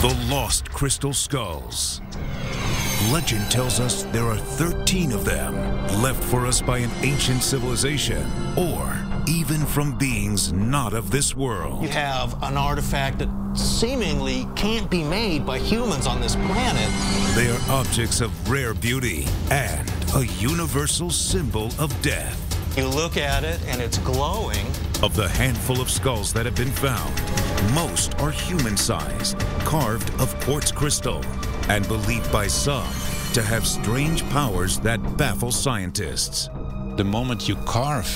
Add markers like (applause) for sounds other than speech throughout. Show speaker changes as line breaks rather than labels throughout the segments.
The Lost Crystal Skulls. Legend tells us there are 13 of them left for us by an ancient civilization or even from beings not of this world.
You have an artifact that seemingly can't be made by humans on this planet.
They are objects of rare beauty and a universal symbol of death.
You look at it and it's glowing.
Of the handful of skulls that have been found, most are human sized, carved of quartz crystal, and believed by some to have strange powers that baffle scientists.
The moment you carve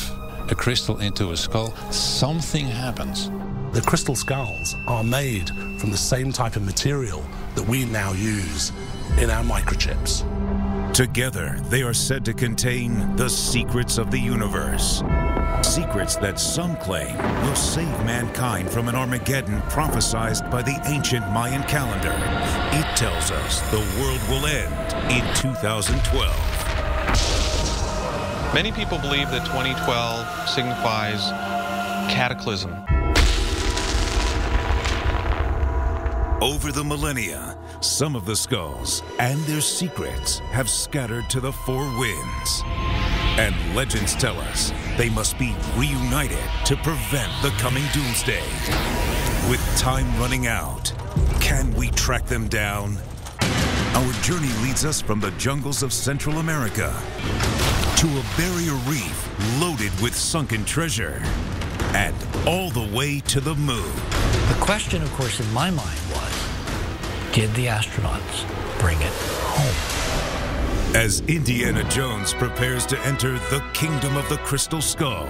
a crystal into a skull, something happens.
The crystal skulls are made from the same type of material that we now use in our microchips.
Together, they are said to contain the secrets of the universe. Secrets that some claim will save mankind from an Armageddon prophesied by the ancient Mayan calendar. It tells us the world will end in 2012.
Many people believe that 2012 signifies cataclysm.
Over the millennia, some of the skulls and their secrets have scattered to the four winds. And legends tell us they must be reunited to prevent the coming doomsday. With time running out, can we track them down? Our journey leads us from the jungles of Central America to a barrier reef loaded with sunken treasure and all the way to the moon.
The question, of course, in my mind did the astronauts bring it home?
As Indiana Jones prepares to enter the kingdom of the Crystal Skull,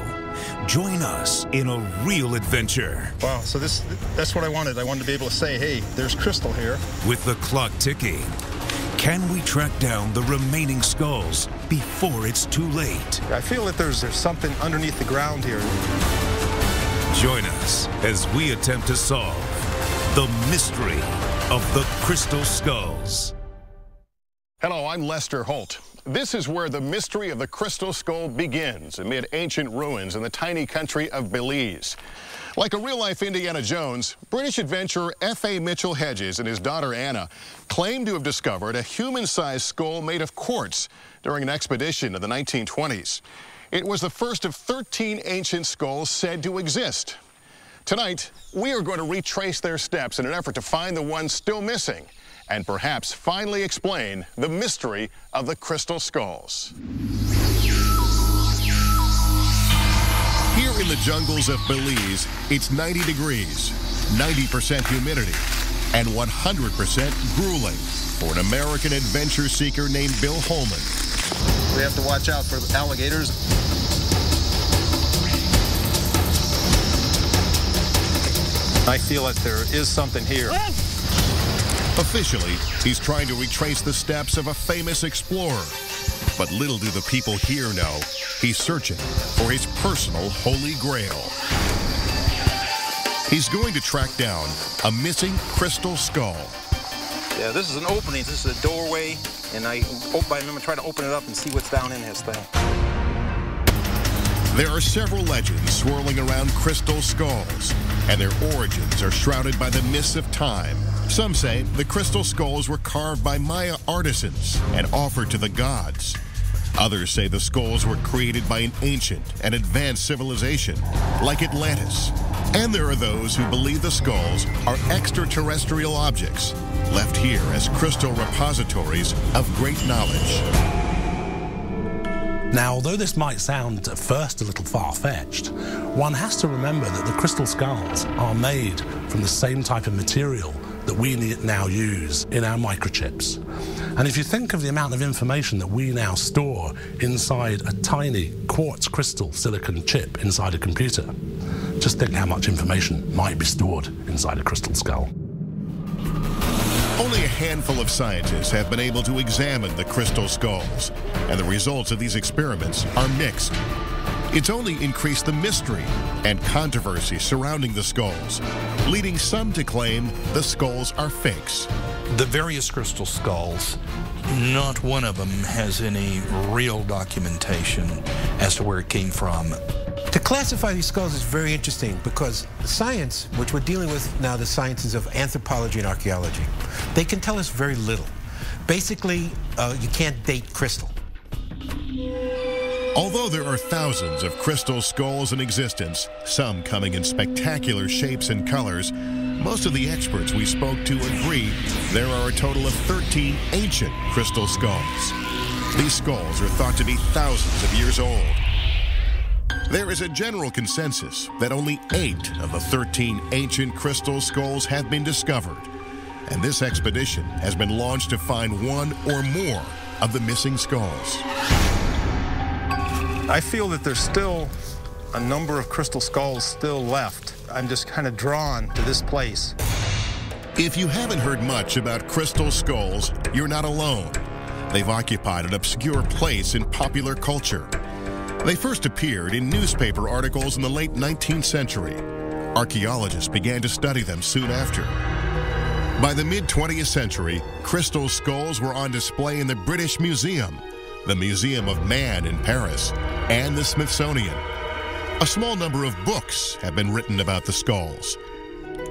join us in a real adventure.
Wow, so this that's what I wanted. I wanted to be able to say, hey, there's crystal here.
With the clock ticking, can we track down the remaining skulls before it's too late?
I feel that there's, there's something underneath the ground here.
Join us as we attempt to solve the mystery of the Crystal Skulls.
Hello, I'm Lester Holt. This is where the mystery of the Crystal Skull begins, amid ancient ruins in the tiny country of Belize. Like a real-life Indiana Jones, British adventurer F.A. Mitchell Hedges and his daughter Anna claim to have discovered a human-sized skull made of quartz during an expedition in the 1920s. It was the first of 13 ancient skulls said to exist. Tonight, we are going to retrace their steps in an effort to find the ones still missing and perhaps finally explain the mystery of the crystal skulls. Here in the jungles of Belize, it's 90 degrees, 90% humidity, and 100% grueling for an American adventure seeker named Bill Homan.
We have to watch out for alligators. I feel that there is something here.
Officially, he's trying to retrace the steps of a famous explorer. But little do the people here know, he's searching for his personal holy grail. He's going to track down a missing crystal skull.
Yeah, this is an opening. This is a doorway, and I, oh, I'm going to try to open it up and see what's down in this thing.
There are several legends swirling around crystal skulls, and their origins are shrouded by the mists of time. Some say the crystal skulls were carved by Maya artisans and offered to the gods. Others say the skulls were created by an ancient and advanced civilization, like Atlantis. And there are those who believe the skulls are extraterrestrial objects, left here as crystal repositories of great knowledge.
Now, although this might sound at first a little far-fetched, one has to remember that the crystal skulls are made from the same type of material that we now use in our microchips. And if you think of the amount of information that we now store inside a tiny quartz crystal silicon chip inside a computer, just think how much information might be stored inside a crystal skull.
Only a handful of scientists have been able to examine the crystal skulls, and the results of these experiments are mixed. It's only increased the mystery and controversy surrounding the skulls, leading some to claim the skulls are fakes.
The various crystal skulls not one of them has any real documentation as to where it came from.
To classify these skulls is very interesting because science, which we're dealing with now, the sciences of anthropology and archaeology, they can tell us very little. Basically, uh, you can't date crystal.
Although there are thousands of crystal skulls in existence, some coming in spectacular shapes and colors, most of the experts we spoke to agree there are a total of 13 ancient crystal skulls. These skulls are thought to be thousands of years old. There is a general consensus that only eight of the 13 ancient crystal skulls have been discovered, and this expedition has been launched to find one or more of the missing skulls.
I feel that there's still a number of crystal skulls still left. I'm just kind of drawn to this place.
If you haven't heard much about crystal skulls, you're not alone. They've occupied an obscure place in popular culture. They first appeared in newspaper articles in the late 19th century. Archaeologists began to study them soon after. By the mid 20th century, crystal skulls were on display in the British Museum, the Museum of Man in Paris, and the Smithsonian. A small number of books have been written about the skulls.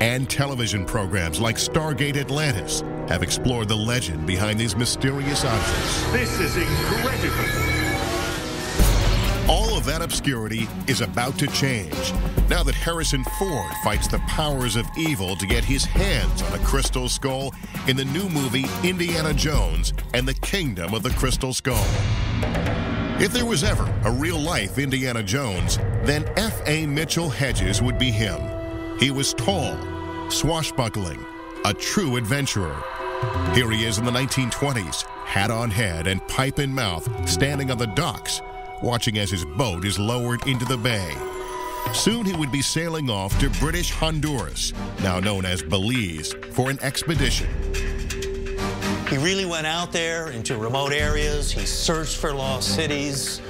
And television programs like Stargate Atlantis have explored the legend behind these mysterious objects.
This is incredible.
That obscurity is about to change now that Harrison Ford fights the powers of evil to get his hands on a crystal skull in the new movie Indiana Jones and the Kingdom of the Crystal Skull. If there was ever a real life Indiana Jones, then F.A. Mitchell Hedges would be him. He was tall, swashbuckling, a true adventurer. Here he is in the 1920s, hat on head and pipe in mouth, standing on the docks, watching as his boat is lowered into the bay. Soon he would be sailing off to British Honduras, now known as Belize, for an expedition.
He really went out there into remote areas. He searched for lost cities.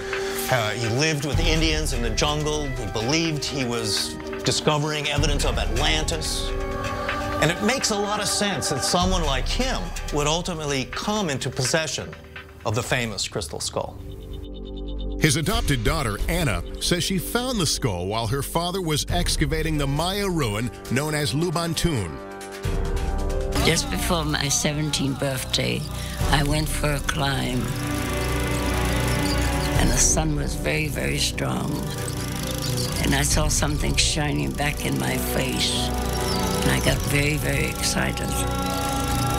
Uh, he lived with Indians in the jungle. He believed he was discovering evidence of Atlantis. And it makes a lot of sense that someone like him would ultimately come into possession of the famous crystal skull.
His adopted daughter, Anna, says she found the skull while her father was excavating the Maya ruin known as Lubantun.
Just before my 17th birthday, I went for a climb. And the sun was very, very strong. And I saw something shining back in my face. And I got very, very excited.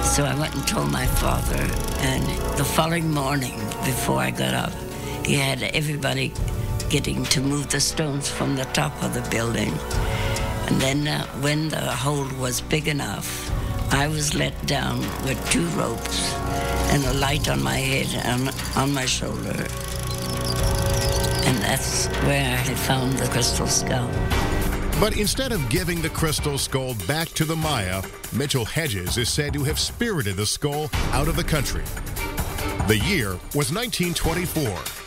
So I went and told my father. And the following morning, before I got up, he had everybody getting to move the stones from the top of the building. And then uh, when the hole was big enough, I was let down with two ropes and a light on my head and on my shoulder. And that's where I found the crystal skull.
But instead of giving the crystal skull back to the Maya, Mitchell Hedges is said to have spirited the skull out of the country. The year was 1924.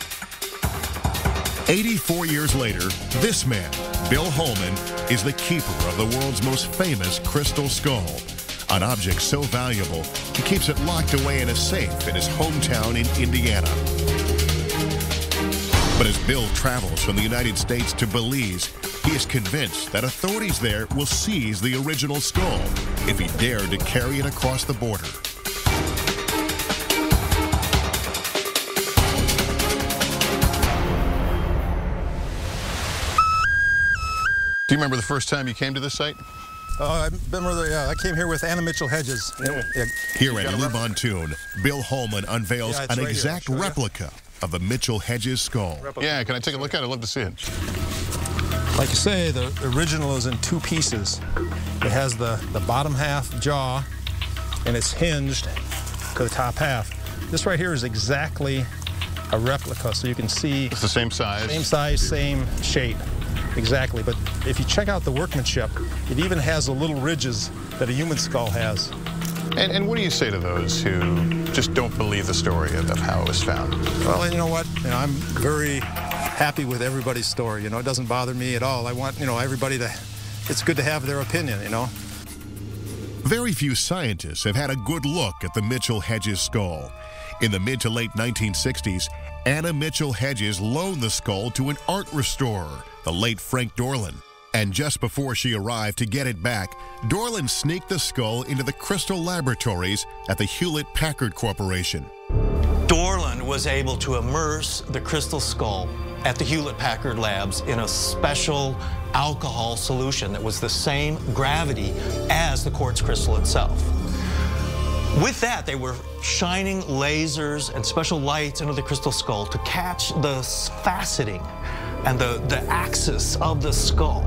84 years later, this man, Bill Homan, is the keeper of the world's most famous crystal skull an object so valuable he keeps it locked away in a safe in his hometown in Indiana. But as Bill travels from the United States to Belize, he is convinced that authorities there will seize the original skull if he dared to carry it across the border. Do you remember the first time you came to this site?
Uh, I remember the, uh, I came here with Anna Mitchell Hedges.
Yeah. Here at Lubantun, Bill Homan unveils
Yeah,
an
right
exact
I'll you.
replica of the Mitchell Hedges skull.
Yeah,
can I take a look at it? I'd love to see it.
Like you say, the original is in two pieces. It has the, the bottom half jaw, and it's hinged to the top half. This right here is exactly a replica, so you can see...
It's the same size?
Same size, same shape. Exactly, but if you check out the workmanship, it even has the little ridges that a human skull has.
And, and what do you say to those who just don't believe the story of, of how it was found?
Well, you know what? You know, I'm very happy with everybody's story. You know, it doesn't bother me at all. I want, you know, everybody to, it's good to have their opinion, you know.
Very few scientists have had a good look at the Mitchell Hedges skull. In the mid to late 1960s, Anna Mitchell Hedges loaned the skull to an art restorer, the late Frank Dorland. And just before she arrived to get it back, Dorland sneaked the skull into the crystal laboratories at the Hewlett Packard Corporation.
Dorland was able to immerse the crystal skull at the Hewlett Packard Labs in a special alcohol solution that was the same gravity as the quartz crystal itself. With that, they were shining lasers and special lights into the crystal skull to catch the faceting and the, the axis of the skull.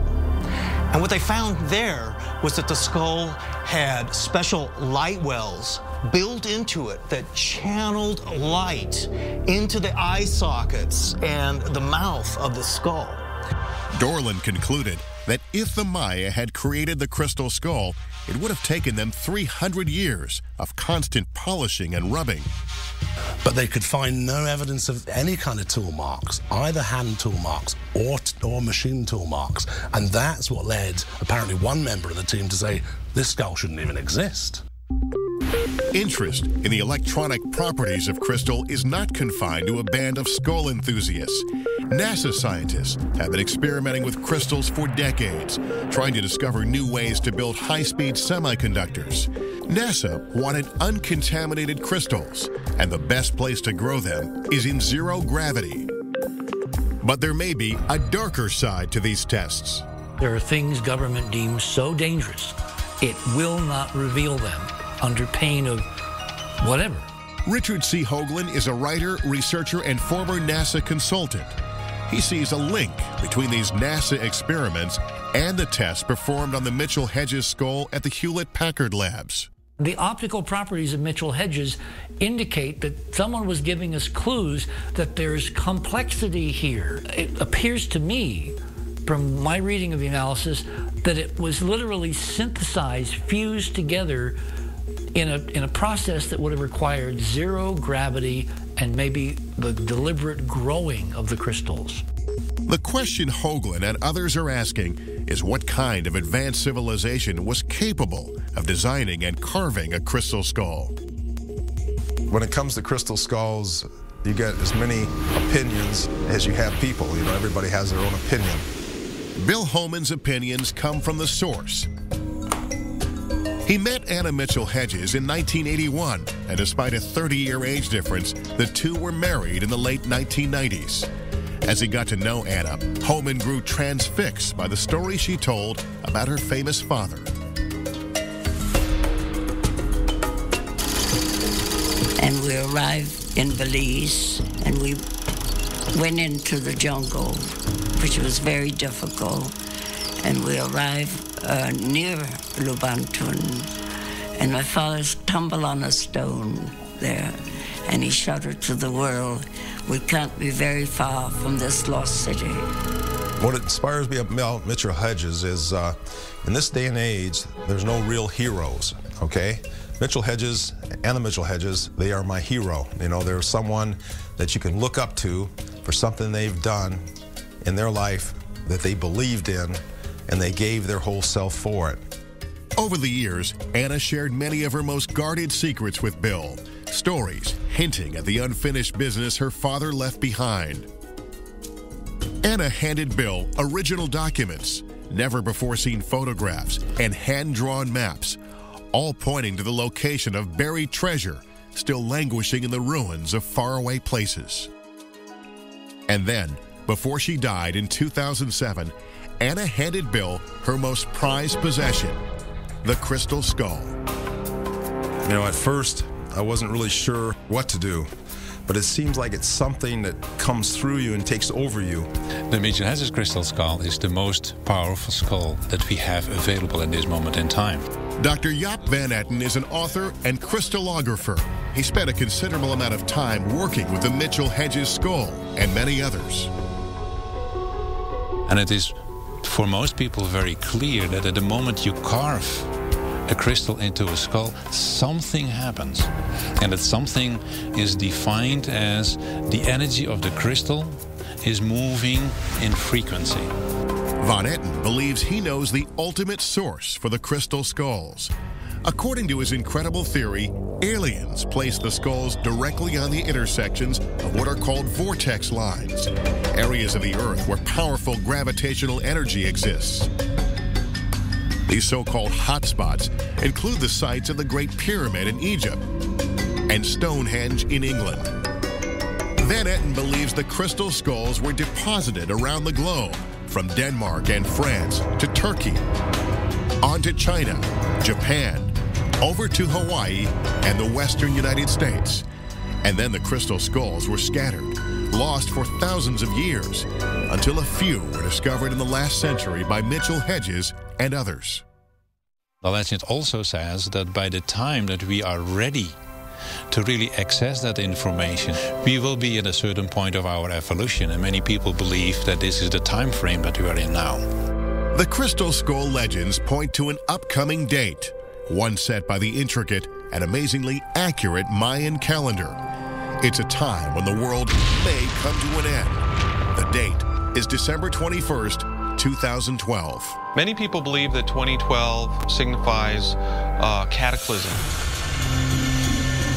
And what they found there was that the skull had special light wells built into it that channeled light into the eye sockets and the mouth of the skull.
Dorland concluded that if the Maya had created the crystal skull, it would have taken them 300 years of constant polishing and rubbing.
But they could find no evidence of any kind of tool marks, either hand tool marks or, or machine tool marks. And that's what led, apparently, one member of the team to say this skull shouldn't even exist.
Interest in the electronic properties of crystal is not confined to a band of skull enthusiasts. NASA scientists have been experimenting with crystals for decades, trying to discover new ways to build high speed semiconductors. NASA wanted uncontaminated crystals, and the best place to grow them is in zero gravity. But there may be a darker side to these tests.
There are things government deems so dangerous, it will not reveal them under pain of whatever.
Richard C. Hoagland is a writer, researcher, and former NASA consultant. He sees a link between these NASA experiments and the tests performed on the Mitchell Hedges skull at the Hewlett Packard Labs.
The optical properties of Mitchell Hedges indicate that someone was giving us clues that there's complexity here. It appears to me, from my reading of the analysis, that it was literally synthesized, fused together in a, in a process that would have required zero gravity and maybe the deliberate growing of the crystals.
The question Hoagland and others are asking is what kind of advanced civilization was capable of designing and carving a crystal skull?
When it comes to crystal skulls, you get as many opinions as you have people. You know, everybody has their own opinion.
Bill Homan's opinions come from the source. He met Anna Mitchell Hedges in 1981, and despite a 30 year age difference, the two were married in the late 1990s. As he got to know Anna, Homan grew transfixed by the story she told about her famous father.
And we arrived in Belize and we went into the jungle, which was very difficult. And we arrived uh, near Lubantun. And my father stumbled on a stone there and he shouted to the world, We can't be very far from this lost city.
What inspires me about Mitchell Hedges is uh, in this day and age, there's no real heroes, okay? Mitchell Hedges and the Mitchell Hedges, they are my hero. You know, they're someone that you can look up to for something they've done in their life that they believed in and they gave their whole self for it.
Over the years, Anna shared many of her most guarded secrets with Bill, stories hinting at the unfinished business her father left behind. Anna handed Bill original documents, never before seen photographs, and hand drawn maps, all pointing to the location of buried treasure still languishing in the ruins of faraway places. And then, before she died in 2007, Anna handed Bill her most prized possession, the crystal skull.
You know, at first, I wasn't really sure what to do, but it seems like it's something that comes through you and takes over you.
The Mitchell Hedges crystal skull is the most powerful skull that we have available at this moment in time.
Dr. Jaap Van Etten is an author and crystallographer. He spent a considerable amount of time working with the Mitchell Hedges skull and many others.
And it is for most people very clear that at the moment you carve a crystal into a skull, something happens. And that something is defined as the energy of the crystal is moving in frequency.
Van Etten believes he knows the ultimate source for the crystal skulls. According to his incredible theory, aliens placed the skulls directly on the intersections of what are called vortex lines, areas of the Earth where powerful gravitational energy exists. These so-called hotspots include the sites of the Great Pyramid in Egypt and Stonehenge in England. Van Etten believes the crystal skulls were deposited around the globe, from Denmark and France to Turkey, on to China, Japan, over to Hawaii and the western United States. And then the crystal skulls were scattered, lost for thousands of years, until a few were discovered in the last century by Mitchell Hedges and others.
The legend also says that by the time that we are ready to really access that information, we will be at a certain point of our evolution, and many people believe that this is the time frame that we are in now.
The Crystal Skull legends point to an upcoming date, one set by the intricate and amazingly accurate Mayan calendar. It's a time when the world may come to an end. The date is December 21st, 2012.
Many people believe that 2012 signifies uh, cataclysm.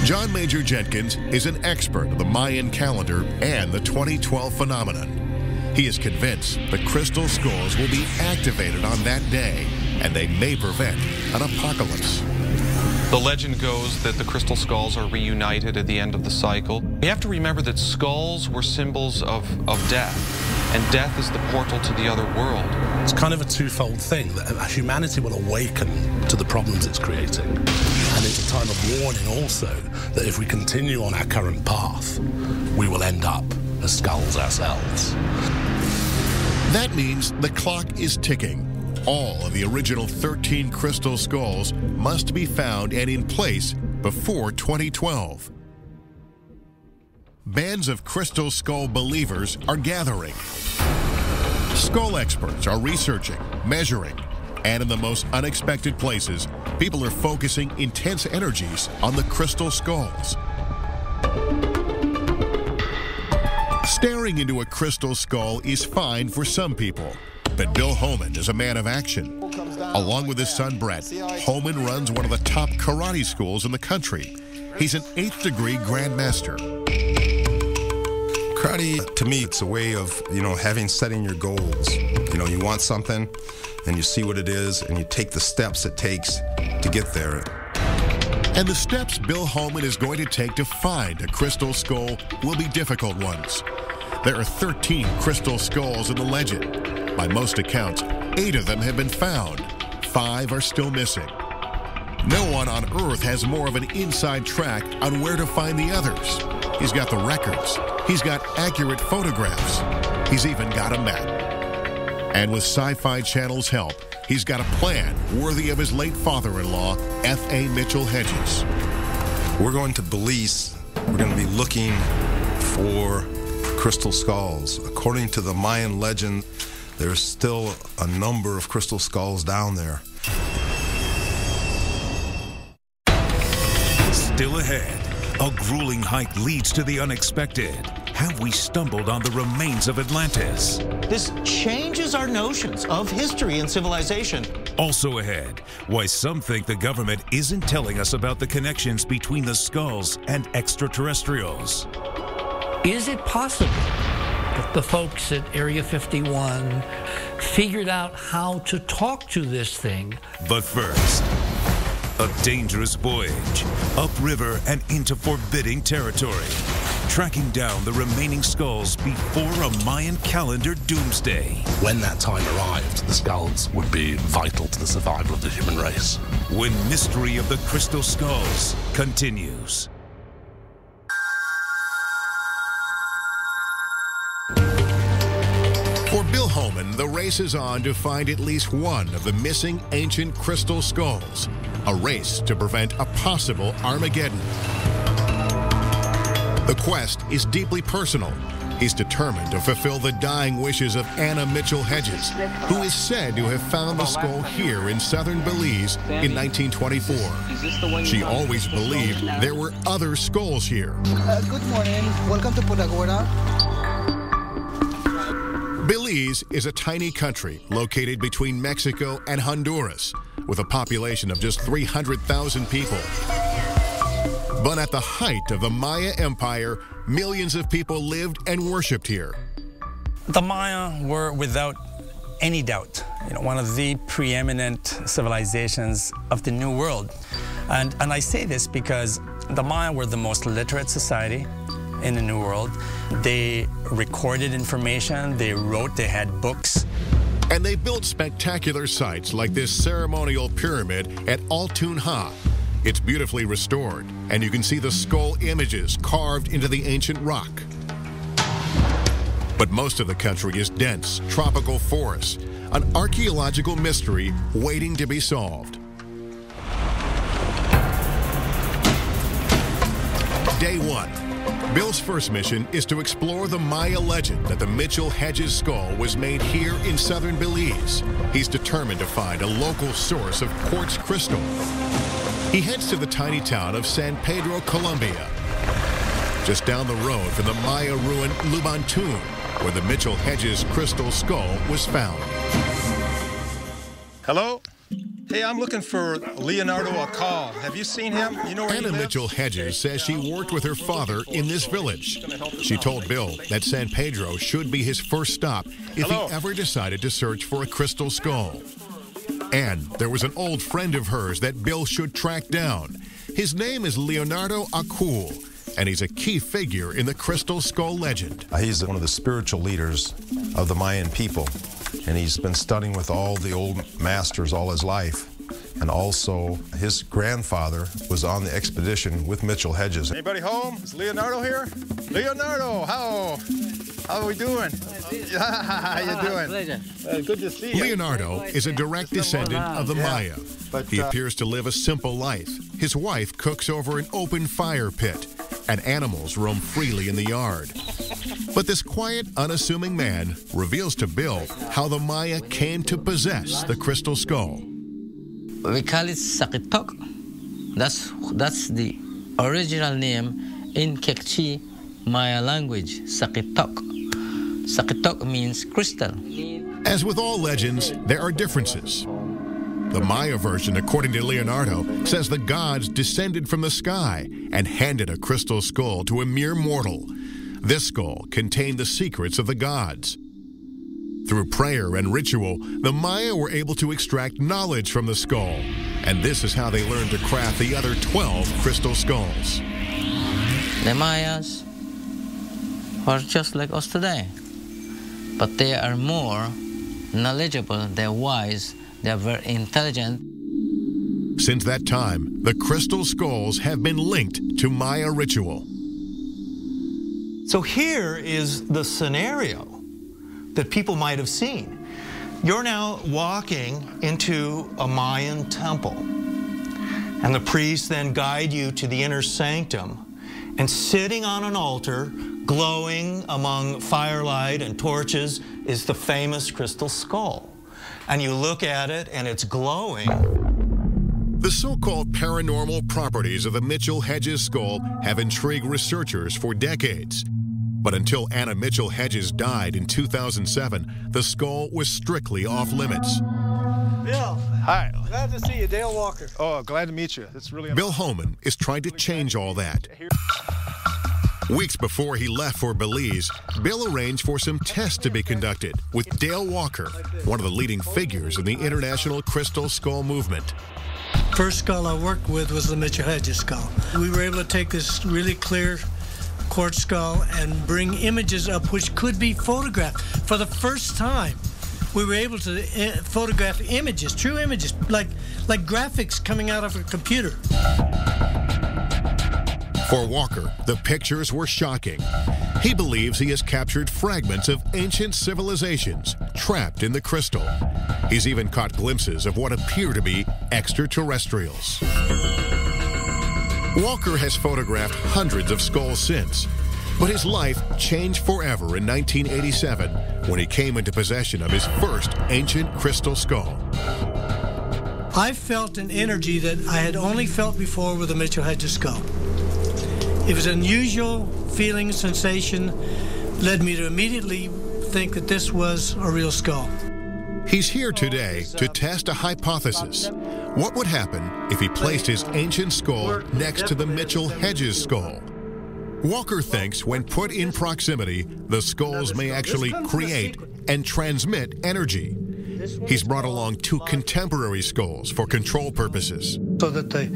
John Major Jenkins is an expert of the Mayan calendar and the 2012 phenomenon. He is convinced the crystal skulls will be activated on that day, and they may prevent an apocalypse.
The legend goes that the crystal skulls are reunited at the end of the cycle. We have to remember that skulls were symbols of, of death, and death is the portal to the other world.
It's kind of a twofold thing that humanity will awaken to the problems it's creating. And it's a time of warning also that if we continue on our current path, we will end up as skulls ourselves.
That means the clock is ticking. All of the original 13 crystal skulls must be found and in place before 2012. Bands of crystal skull believers are gathering. Skull experts are researching, measuring, and in the most unexpected places, people are focusing intense energies on the crystal skulls. Staring into a crystal skull is fine for some people, but Bill Homan is a man of action. Along with his son Brett, Homan runs one of the top karate schools in the country. He's an eighth degree grandmaster.
Karate, to me, it's a way of, you know, having setting your goals. You know, you want something, and you see what it is, and you take the steps it takes to get there.
And the steps Bill Homan is going to take to find a crystal skull will be difficult ones. There are 13 crystal skulls in the legend. By most accounts, eight of them have been found. Five are still missing. No one on Earth has more of an inside track on where to find the others. He's got the records. He's got accurate photographs. He's even got a map. And with Sci-Fi Channel's help, he's got a plan worthy of his late father-in-law, F.A. Mitchell Hedges.
We're going to Belize. We're going to be looking for crystal skulls. According to the Mayan legend, there's still a number of crystal skulls down there.
Still ahead, a grueling hike leads to the unexpected. Have we stumbled on the remains of Atlantis?
This changes our notions of history and civilization.
Also ahead, why some think the government isn't telling us about the connections between the skulls and extraterrestrials.
Is it possible that the folks at Area 51 figured out how to talk to this thing?
But first, a dangerous voyage upriver and into forbidding territory, tracking down the remaining skulls before a Mayan calendar doomsday.
When that time arrived, the skulls would be vital to the survival of the human race.
When Mystery of the Crystal Skulls continues.
Homan, the race is on to find at least one of the missing ancient crystal skulls. A race to prevent a possible Armageddon. The quest is deeply personal. He's determined to fulfill the dying wishes of Anna Mitchell Hedges, who is said to have found the skull here in southern Belize in 1924. She always believed there were other skulls here.
Uh, good morning. Welcome to Punta Gorda.
Belize is a tiny country located between Mexico and Honduras, with a population of just 300,000 people. But at the height of the Maya Empire, millions of people lived and worshipped here.
The Maya were without any doubt you know, one of the preeminent civilizations of the New World. And, and I say this because the Maya were the most literate society in the New World. They recorded information, they wrote, they had books.
And they built spectacular sites like this ceremonial pyramid at Altun Ha. It's beautifully restored, and you can see the skull images carved into the ancient rock. But most of the country is dense, tropical forests, an archaeological mystery waiting to be solved. Day one. Bill's first mission is to explore the Maya legend that the Mitchell Hedges skull was made here in southern Belize. He's determined to find a local source of quartz crystal. He heads to the tiny town of San Pedro, Columbia, just down the road from the Maya ruin Lubantun, where the Mitchell Hedges crystal skull was found.
Hello? Hey, I'm looking for Leonardo Akal. Have you seen him? You know where
Anna
he lives?
Mitchell Hedges says she worked with her father in this village. She told Bill that San Pedro should be his first stop if
Hello.
he ever decided to search for a crystal skull. And there was an old friend of hers that Bill should track down. His name is Leonardo Akul, and he's a key figure in the crystal skull legend.
Uh, He's one of the spiritual leaders of the Mayan people, and he's been studying with all the old masters all his life. And also, his grandfather was on the expedition with Mitchell Hedges.
Anybody home? Is Leonardo here? Leonardo, how how are we doing? how (laughs) you doing?
Pleasure.
Uh, good to see you.
Leonardo is a direct descendant of the
Yeah.
Maya.
But,
He
uh,
appears to live a simple life. His wife cooks over an open fire pit, and animals roam freely in the yard. But this quiet, unassuming man reveals to Bill how the Maya came to possess the crystal skull.
We call it Sakitok. That's that's the original name in Kekchi Maya language, Sakitok. Sakitok means crystal.
As with all legends, there are differences. The Maya version, according to Leonardo, says the gods descended from the sky and handed a crystal skull to a mere mortal. This skull contained the secrets of the gods. Through prayer and ritual, the Maya were able to extract knowledge from the skull, and this is how they learned to craft the other 12 crystal skulls.
The Mayas are just like us today, but they are more knowledgeable, they're wise, they're very intelligent.
Since that time, the crystal skulls have been linked to Maya ritual.
So here is the scenario that people might have seen. You're now walking into a Mayan temple, and the priests then guide you to the inner sanctum, and sitting on an altar, glowing among firelight and torches, is the famous crystal skull. And you look at it, and it's glowing.
The so called paranormal properties of the Mitchell Hedges skull have intrigued researchers for decades. But until Anna Mitchell Hedges died in 2007, the skull was strictly off limits.
Bill.
Hi.
Glad to see you, Dale Walker.
Oh, glad to meet you. It's really
Bill Homan is trying to change all that. Weeks before he left for Belize, Bill arranged for some tests to be conducted with Dale Walker, one of the leading figures in the international crystal skull movement.
First skull I worked with was the Mitchell Hedges skull. We were able to take this really clear quartz skull and bring images up which could be photographed. For the first time, we were able to uh, photograph images, true images, like like graphics coming out of a computer.
For Walker, the pictures were shocking. He believes he has captured fragments of ancient civilizations trapped in the crystal. He's even caught glimpses of what appear to be extraterrestrials. Walker has photographed hundreds of skulls since, but his life changed forever in 1987 when he came into possession of his first ancient crystal skull.
I felt an energy that I had only felt before with the Mitchell Hedges skull. It was an unusual feeling, sensation, led me to immediately think that this was a real skull.
He's here today to test a hypothesis. What would happen if he placed his ancient skull next to the Mitchell Hedges skull? Walker thinks when put in proximity, the skulls may actually create and transmit energy. He's brought along two contemporary skulls for control purposes.
So that the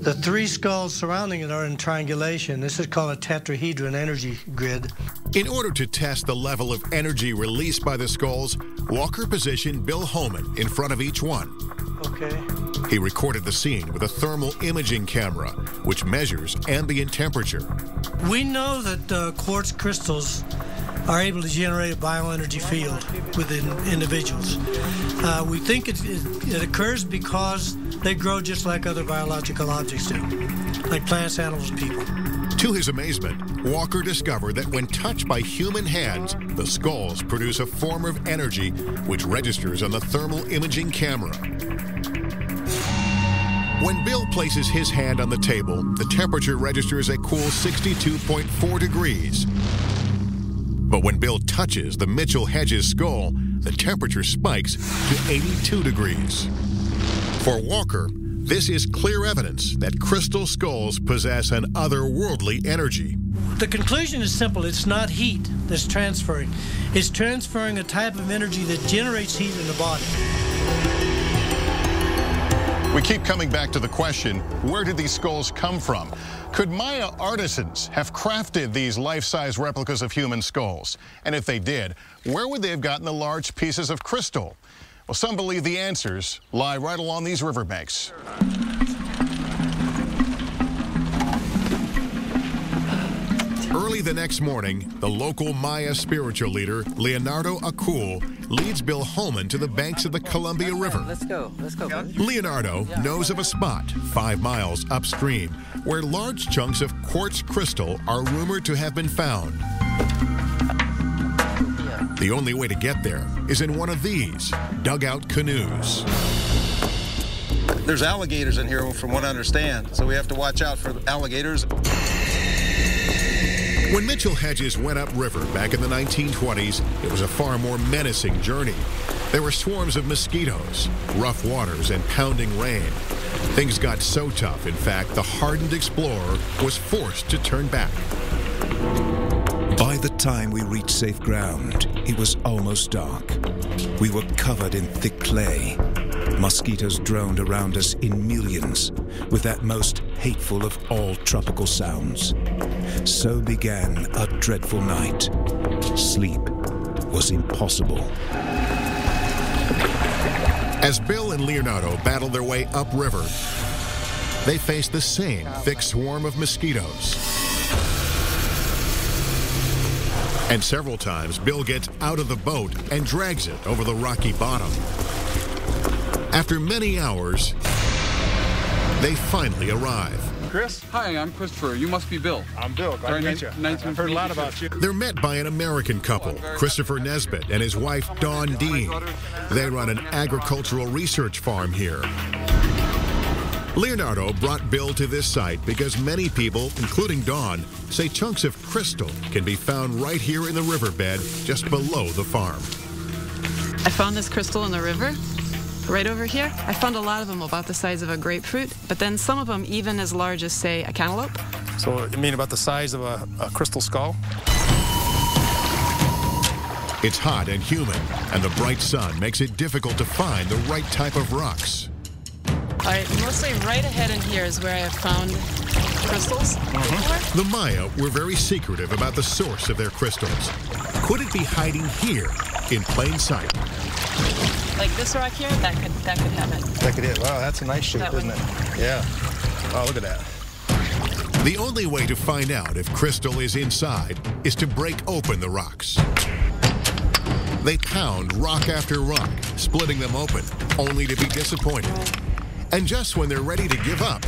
the three skulls surrounding it are in triangulation. This is called a tetrahedron energy grid.
In order to test the level of energy released by the skulls, Walker positioned Bill Homan in front of each one.
Okay.
He recorded the scene with a thermal imaging camera, which measures ambient temperature.
We know that uh, quartz crystals are able to generate a bioenergy field within individuals. Uh, we think it, it, it occurs because they grow just like other biological objects do, like plants, animals, and people.
To his amazement, Walker discovered that when touched by human hands, the skulls produce a form of energy which registers on the thermal imaging camera. When Bill places his hand on the table, the temperature registers a cool 62.4 degrees. But when Bill touches the Mitchell Hedges skull, the temperature spikes to 82 degrees. For Walker, this is clear evidence that crystal skulls possess an otherworldly energy.
The conclusion is simple it's not heat that's transferring, it's transferring a type of energy that generates heat in the body.
We keep coming back to the question where did these skulls come from? Could Maya artisans have crafted these life size replicas of human skulls? And if they did, where would they have gotten the large pieces of crystal? Well, some believe the answers lie right along these riverbanks. Early the next morning, the local Maya spiritual leader, Leonardo Acul, leads Bill Homan to the banks of the Columbia River.
Let's go. Let's go.
Leonardo knows of a spot five miles upstream where large chunks of quartz crystal are rumored to have been found. The only way to get there is in one of these dugout canoes.
There's alligators in here, from what I understand, so we have to watch out for alligators.
When Mitchell Hedges went upriver back in the 1920s, it was a far more menacing journey. There were swarms of mosquitoes, rough waters, and pounding rain. Things got so tough, in fact, the hardened explorer was forced to turn back.
By the time we reached safe ground, it was almost dark. We were covered in thick clay. Mosquitoes droned around us in millions, with that most hateful of all tropical sounds. So began a dreadful night. Sleep was impossible.
As Bill and Leonardo battled their way upriver, they faced the same thick swarm of mosquitoes. And several times, Bill gets out of the boat and drags it over the rocky bottom. After many hours, they finally arrive.
Chris? Hi, I'm Christopher. You must be Bill.
I'm Bill. Glad
Very
to meet you.
nice
I've heard a lot about you.
They're met by an American couple, Christopher Nesbitt and his wife, Dawn Dean. They run an agricultural research farm here. Leonardo brought Bill to this site because many people, including Dawn, say chunks of crystal can be found right here in the riverbed just below the farm.
I found this crystal in the river, right over here. I found a lot of them about the size of a grapefruit, but then some of them even as large as, say, a cantaloupe.
So you mean about the size of a, a crystal skull?
It's hot and humid, and the bright sun makes it difficult to find the right type of rocks.
All right, mostly right ahead in here is where I have found crystals before.
The Maya were very secretive about the source of their crystals. Could it be hiding here in plain sight?
Like this rock here, that could that could have it.
That could it. Wow, that's a nice shape,
That
isn't it? Yeah. Oh, look at that.
The only way to find out if crystal is inside is to break open the rocks. They pound rock after rock, splitting them open, only to be disappointed. And just when they're ready to give up,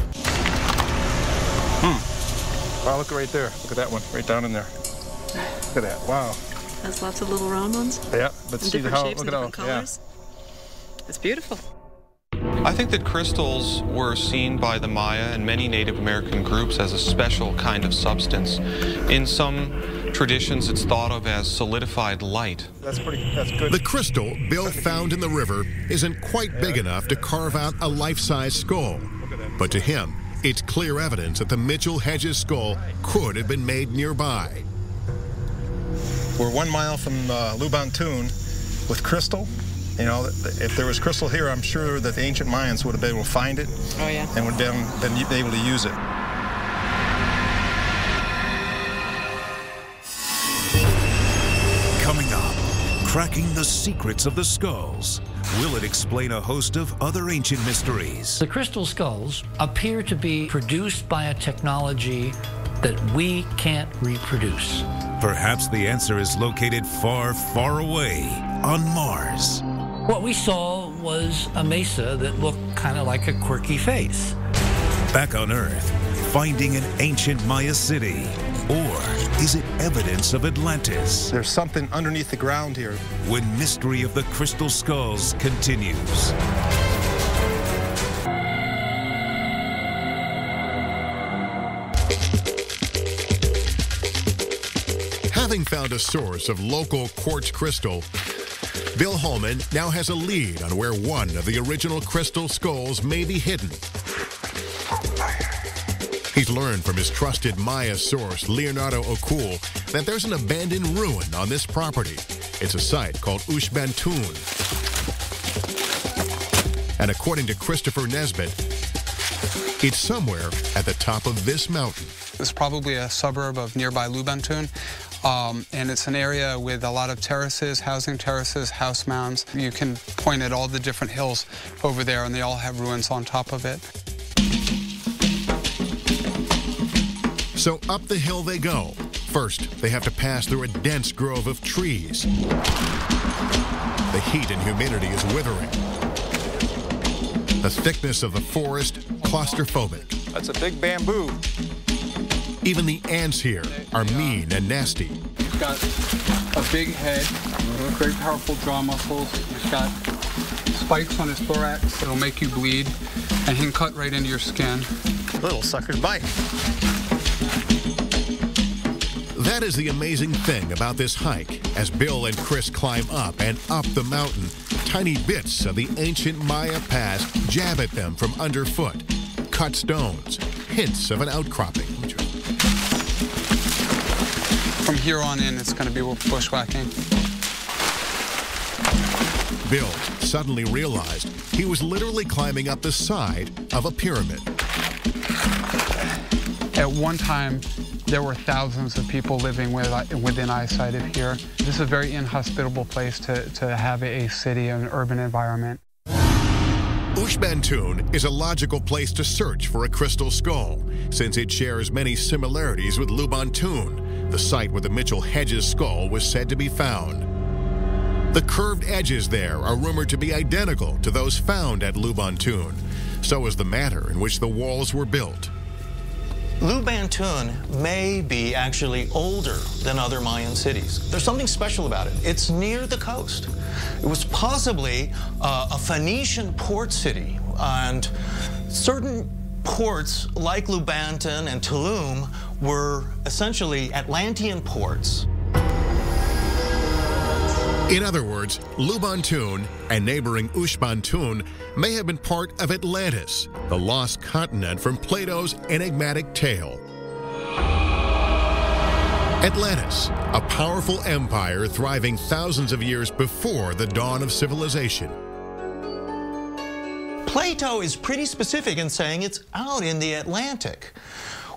Hmm. Wow, look right there. Look at that one, right down in there. Look at that. Wow.
Has lots of little round ones.
Yeah, but see how look at how
different
yeah.
Colors. It's beautiful.
I think that crystals were seen by the Maya and many Native American groups as a special kind of substance. In some traditions, it's thought of as solidified light.
That's pretty, that's good.
The crystal Bill found in the river isn't quite big enough to carve out a life-size skull. But to him, it's clear evidence that the Mitchell Hedges skull could have been made nearby.
We're one mile from uh, Lubantun with crystal. You know, if there was crystal here, I'm sure that the ancient Mayans would have been able to find it.
Oh, yeah.
And would have been, been able to use it.
Coming up, cracking the secrets of the skulls. Will it explain a host of other ancient mysteries?
The crystal skulls appear to be produced by a technology that we can't reproduce.
Perhaps the answer is located far, far away on Mars.
What we saw was a mesa that looked kind of like a quirky face.
Back on Earth, finding an ancient Maya city. Or is it evidence of Atlantis?
There's something underneath the ground here.
When Mystery of the Crystal Skulls continues.
Having found a source of local quartz crystal, Bill Homan now has a lead on where one of the original crystal skulls may be hidden. He's learned from his trusted Maya source, Leonardo Okul, that there's an abandoned ruin on this property. It's a site called Ushbantun. And according to Christopher Nesbitt, it's somewhere at the top of this mountain.
It's probably a suburb of nearby Lubantun. Um, and it's an area with a lot of terraces, housing terraces, house mounds. You can point at all the different hills over there, and they all have ruins on top of it.
So up the hill they go. First, they have to pass through a dense grove of trees. The heat and humidity is withering. The thickness of the forest, claustrophobic.
That's a big bamboo.
Even the ants here are mean and nasty.
He's got a big head, very powerful jaw muscles. He's got spikes on his thorax that'll make you bleed, and he can cut right into your skin.
Little suckers bite.
That is the amazing thing about this hike. As Bill and Chris climb up and up the mountain, tiny bits of the ancient Maya past jab at them from underfoot. Cut stones, hints of an outcropping.
From here on in, it's going to be with bushwhacking.
Bill suddenly realized he was literally climbing up the side of a pyramid.
At one time, there were thousands of people living with, within eyesight of here. This is a very inhospitable place to, to have a city, an urban environment.
Ushbantun is a logical place to search for a crystal skull, since it shares many similarities with Lubantun, the site where the Mitchell Hedges skull was said to be found. The curved edges there are rumored to be identical to those found at Lubantun. So is the manner in which the walls were built.
Lubantun may be actually older than other Mayan cities. There's something special about it. It's near the coast. It was possibly uh, a Phoenician port city, and certain ports like Lubantun and Tulum were essentially Atlantean ports.
In other words, Lubantun and neighboring Ushbantun may have been part of Atlantis, the lost continent from Plato's enigmatic tale. Atlantis, a powerful empire thriving thousands of years before the dawn of civilization.
Plato is pretty specific in saying it's out in the Atlantic.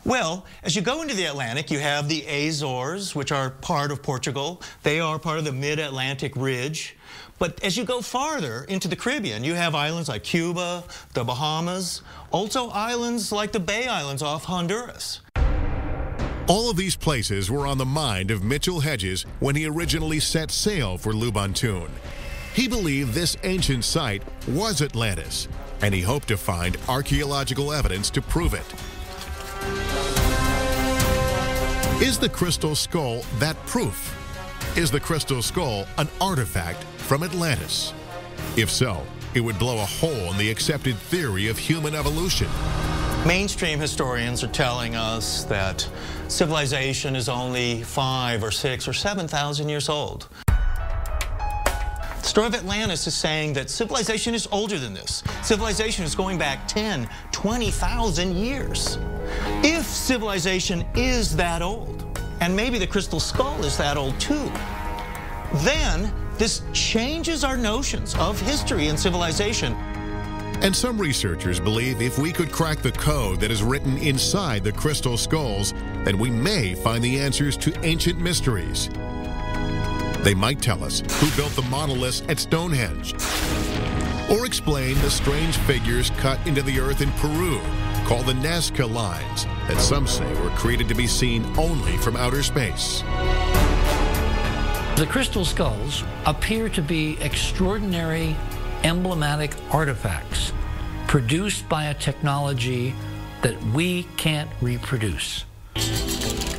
Well, as you go into the Atlantic, you have the Azores, which are part of Portugal. They are part of the mid-Atlantic ridge. But as you go farther into the Caribbean, you have islands like Cuba, the Bahamas, also islands like the Bay Islands off Honduras.
All of these places were on the mind of Mitchell Hedges when he originally set sail for Lubantun. He believed this ancient site was Atlantis, and he hoped to find archaeological evidence to prove it. Is the crystal skull that proof? Is the crystal skull an artifact from Atlantis? If so, it would blow a hole in the accepted theory of human evolution.
Mainstream historians are telling us that civilization is only five or six or 7,000 years old. The story of Atlantis is saying that civilization is older than this. Civilization is going back 10, 20,000 years. If civilization is that old, and maybe the crystal skull is that old too, then this changes our notions of history and civilization.
And some researchers believe if we could crack the code that is written inside the crystal skulls, then we may find the answers to ancient mysteries. They might tell us who built the monoliths at Stonehenge, or explain the strange figures cut into the earth in Peru called the Nazca lines that some say were created to be seen only from outer space.
The crystal skulls appear to be extraordinary emblematic artifacts produced by a technology that we can't reproduce.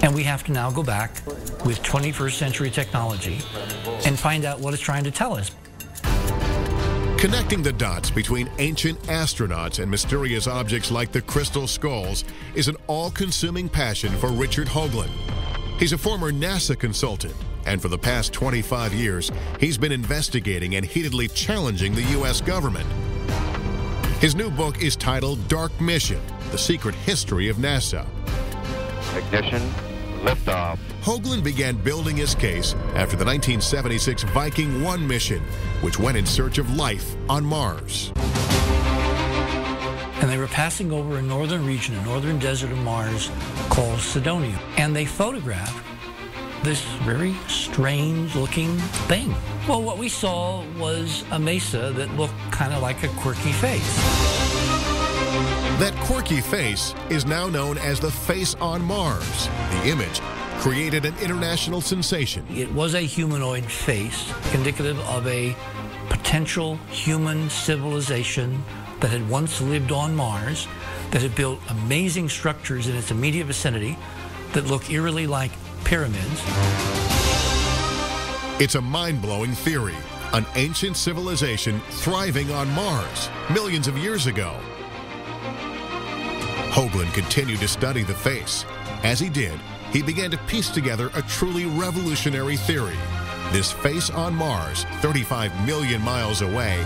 And we have to now go back with 21st century technology and find out what it's trying to tell us.
Connecting the dots between ancient astronauts and mysterious objects like the crystal skulls is an all consuming passion for Richard Hoagland. He's a former NASA consultant and for the past 25 years, he's been investigating and heatedly challenging the U.S. government. His new book is titled Dark Mission The Secret History of NASA.
Ignition, liftoff.
Hoagland began building his case after the 1976 Viking 1 mission, which went in search of life on Mars.
And they were passing over a northern region, a northern desert of Mars called Cydonia. And they photographed this very strange looking thing. Well, what we saw was a mesa that looked kind of like a quirky face.
Quirky face is now known as the face on Mars. The image created an international sensation.
It was a humanoid face, indicative of a potential human civilization that had once lived on Mars, that had built amazing structures in its immediate vicinity that look eerily like pyramids.
It's a mind blowing theory. An ancient civilization thriving on Mars millions of years ago. Hoagland continued to study the face. As he did, he began to piece together a truly revolutionary theory. This face on Mars, 35 million miles away,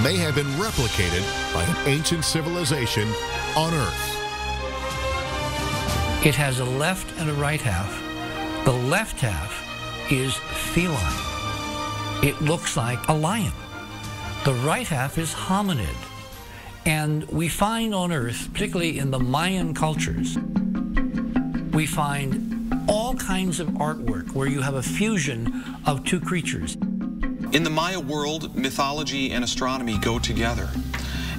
may have been replicated by an ancient civilization on Earth.
It has a left and a right half. The left half is feline. It looks like a lion. The right half is hominid. And we find on Earth, particularly in the Mayan cultures, we find all kinds of artwork where you have a fusion of two creatures.
In the Maya world, mythology and astronomy go together,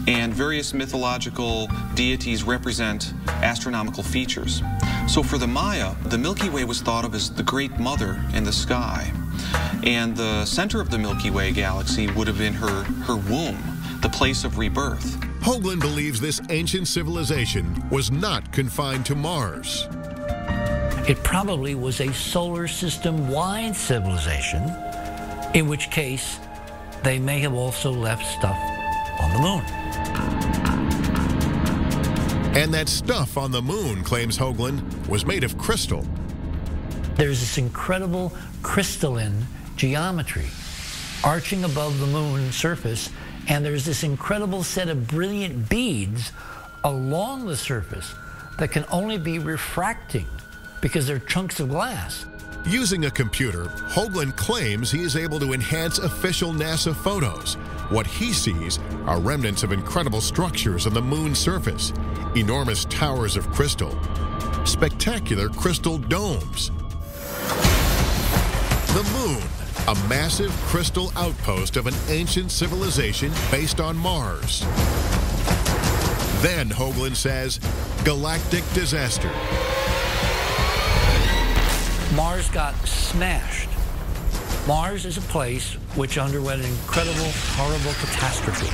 and various mythological deities represent astronomical features. So for the Maya, the Milky Way was thought of as the great mother in the sky. And the center of the Milky Way galaxy would have been her, her womb, the place of rebirth.
Hoagland believes this ancient civilization was not confined to Mars.
It probably was a solar system wide civilization, in which case they may have also left stuff on the moon.
And that stuff on the moon, claims Hoagland, was made of crystal.
There's this incredible crystalline geometry arching above the moon's surface, and there's this incredible set of brilliant beads along the surface that can only be refracting because they're chunks of glass.
Using a computer, Hoagland claims he is able to enhance official NASA photos. What he sees are remnants of incredible structures on the moon's surface, enormous towers of crystal, spectacular crystal domes. The moon, a massive crystal outpost of an ancient civilization based on Mars. Then, Hoagland says, galactic disaster.
Mars got smashed. Mars is a place which underwent an incredible, horrible catastrophe.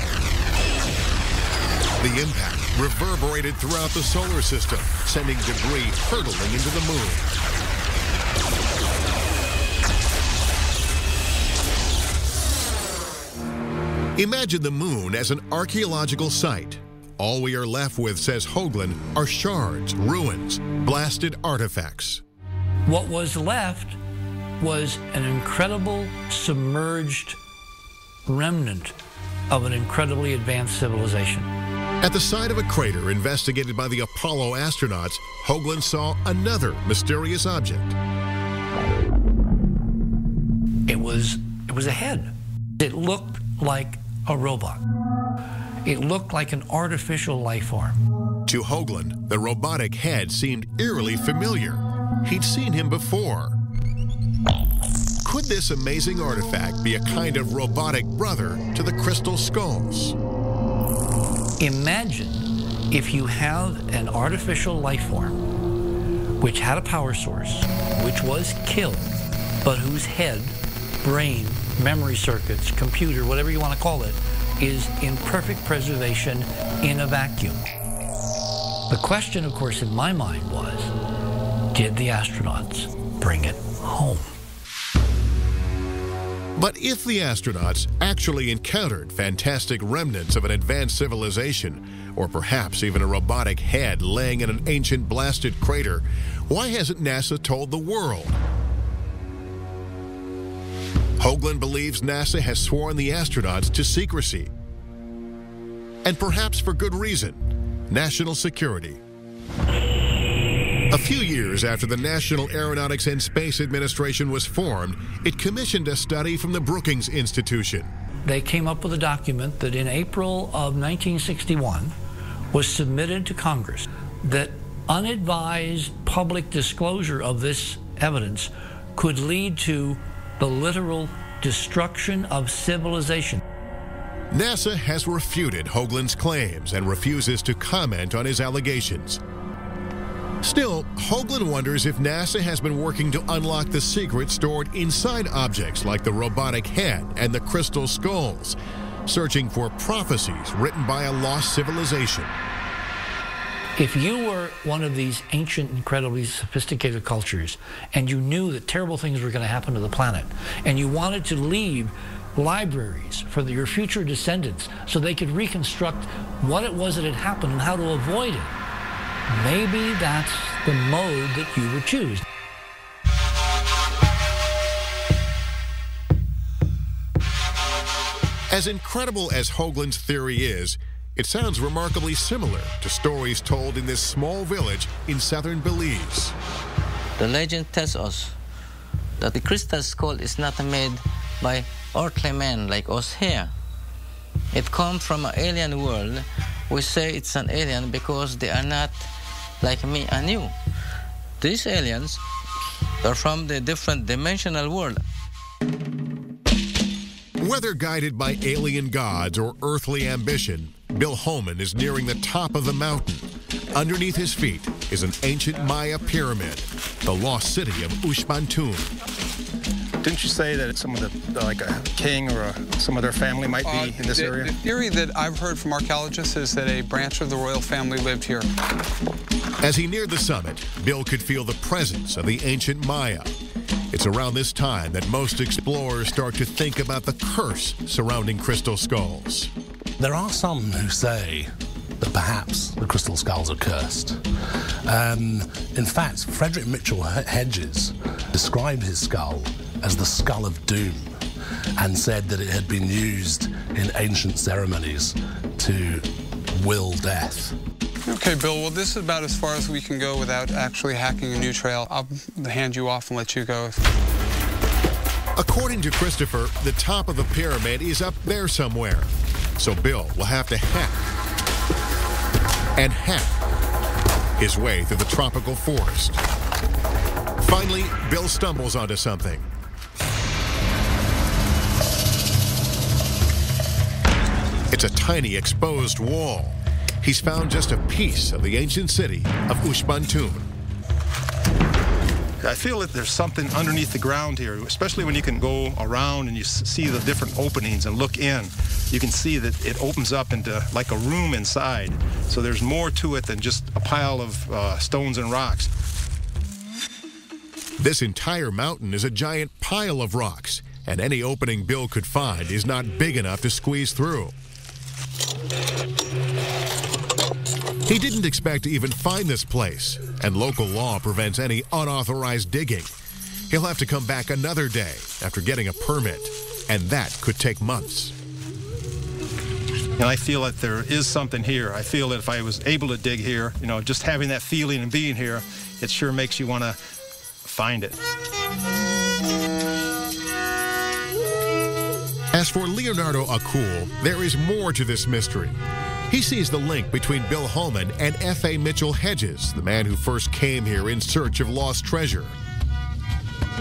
The impact reverberated throughout the solar system, sending debris hurtling into the moon. Imagine the moon as an archaeological site. all we are left with, says Hoagland, are shards, ruins, blasted artifacts.
What was left was an incredible submerged remnant of an incredibly advanced civilization.
At the side of a crater investigated by the Apollo astronauts, Hoagland saw another mysterious object.
It was it was a head. It looked like a robot. It looked like an artificial life form.
To Hoagland, the robotic head seemed eerily familiar. He'd seen him before. Could this amazing artifact be a kind of robotic brother to the crystal skulls?
Imagine if you have an artificial life form which had a power source, which was killed, but whose head, brain, memory circuits, computer, whatever you want to call it, is in perfect preservation in a vacuum. The question, of course, in my mind was, did the astronauts bring it home?
But if the astronauts actually encountered fantastic remnants of an advanced civilization, or perhaps even a robotic head laying in an ancient blasted crater, why hasn't NASA told the world? Hoagland believes NASA has sworn the astronauts to secrecy. And perhaps for good reason national security. A few years after the National Aeronautics and Space Administration was formed, it commissioned a study from the Brookings Institution.
They came up with a document that in April of 1961 was submitted to Congress that unadvised public disclosure of this evidence could lead to the literal destruction of civilization.
NASA has refuted Hoagland's claims and refuses to comment on his allegations. Still, Hoagland wonders if NASA has been working to unlock the secrets stored inside objects like the robotic head and the crystal skulls, searching for prophecies written by a lost civilization.
If you were one of these ancient, incredibly sophisticated cultures and you knew that terrible things were going to happen to the planet and you wanted to leave libraries for the, your future descendants so they could reconstruct what it was that had happened and how to avoid it, maybe that's the mode that you would choose.
As incredible as Hoagland's theory is, it sounds remarkably similar to stories told in this small village in southern Belize.
The legend tells us that the crystal skull is not made by earthly men like us here. It comes from an alien world. We say it's an alien because they are not like me and you. These aliens are from the different dimensional world.
Whether guided by alien gods or earthly ambition, Bill Homan is nearing the top of the mountain. Underneath his feet is an ancient Maya pyramid, the lost city of Ushbantun.
Didn't you say that some of the, like a king or a, some of their family might be
Uh,
in this
the,
area?
The theory that I've heard from archaeologists is that a branch of the royal family lived here.
As he neared the summit, Bill could feel the presence of the ancient Maya. It's around this time that most explorers start to think about the curse surrounding crystal skulls.
There are some who say that perhaps the crystal skulls are cursed. Um, in fact, Frederick Mitchell Hedges described his skull as the skull of doom and said that it had been used in ancient ceremonies to will death.
Okay, Bill, well, this is about as far as we can go without actually hacking a new trail. I'll hand you off and let you go.
According to Christopher, the top of the pyramid is up there somewhere. So Bill will have to hack and hack his way through the tropical forest. Finally, Bill stumbles onto something. It's a tiny exposed wall. He's found just a piece of the ancient city of Ushbantun.
I feel that there's something underneath the ground here, especially when you can go around and you see the different openings and look in. You can see that it opens up into like a room inside. So there's more to it than just a pile of uh, stones and rocks.
This entire mountain is a giant pile of rocks, and any opening Bill could find is not big enough to squeeze through. He didn't expect to even find this place, and local law prevents any unauthorized digging. He'll have to come back another day after getting a permit, and that could take months.
And I feel that there is something here. I feel that if I was able to dig here, you know, just having that feeling and being here, it sure makes you want to find it.
As for Leonardo Akul, there is more to this mystery. He sees the link between Bill Homan and F.A. Mitchell Hedges, the man who first came here in search of lost treasure.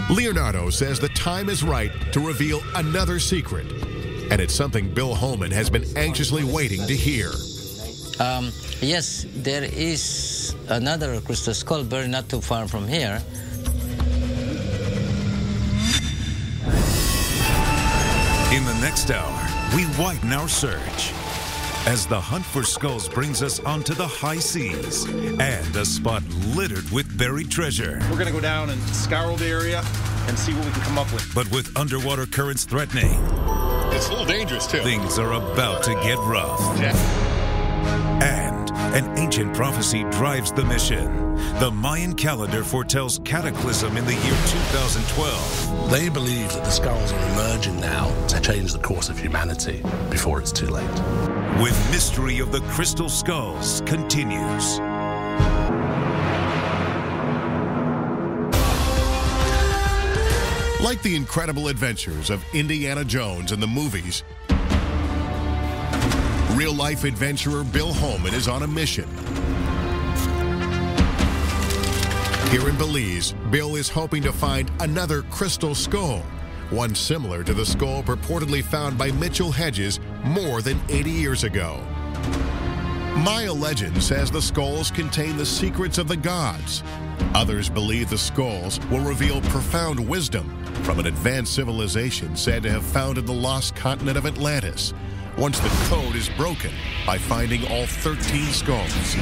Leonardo says the time is right to reveal another secret, and it's something Bill Homan has been anxiously waiting to hear.
Um, yes, there is another crystal skull buried not too far from here.
In the next hour, we widen our search as the hunt for skulls brings us onto the high seas and a spot littered with buried treasure.
We're going to go down and scour the area and see what we can come up with.
But with underwater currents threatening,
it's a little dangerous too.
Things are about to get rough. And an ancient prophecy drives the mission. The Mayan calendar foretells cataclysm in the year 2012.
They believe that the skulls are emerging now to change the course of humanity before it's too late.
When Mystery of the Crystal Skulls continues.
Like the incredible adventures of Indiana Jones in the movies, real life adventurer Bill Homan is on a mission. Here in Belize, Bill is hoping to find another crystal skull, one similar to the skull purportedly found by Mitchell Hedges more than 80 years ago. Maya legend says the skulls contain the secrets of the gods. Others believe the skulls will reveal profound wisdom from an advanced civilization said to have founded the lost continent of Atlantis, once the code is broken by finding all 13 skulls.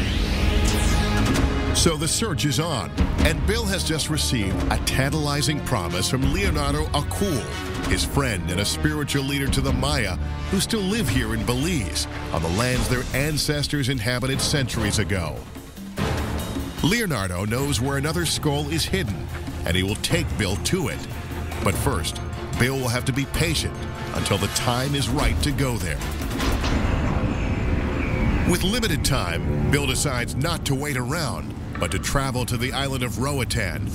So the search is on, and Bill has just received a tantalizing promise from Leonardo Akul, his friend and a spiritual leader to the Maya, who still live here in Belize, on the lands their ancestors inhabited centuries ago. Leonardo knows where another skull is hidden, and he will take Bill to it. But first, Bill will have to be patient until the time is right to go there. With limited time, Bill decides not to wait around, but to travel to the island of Roatan,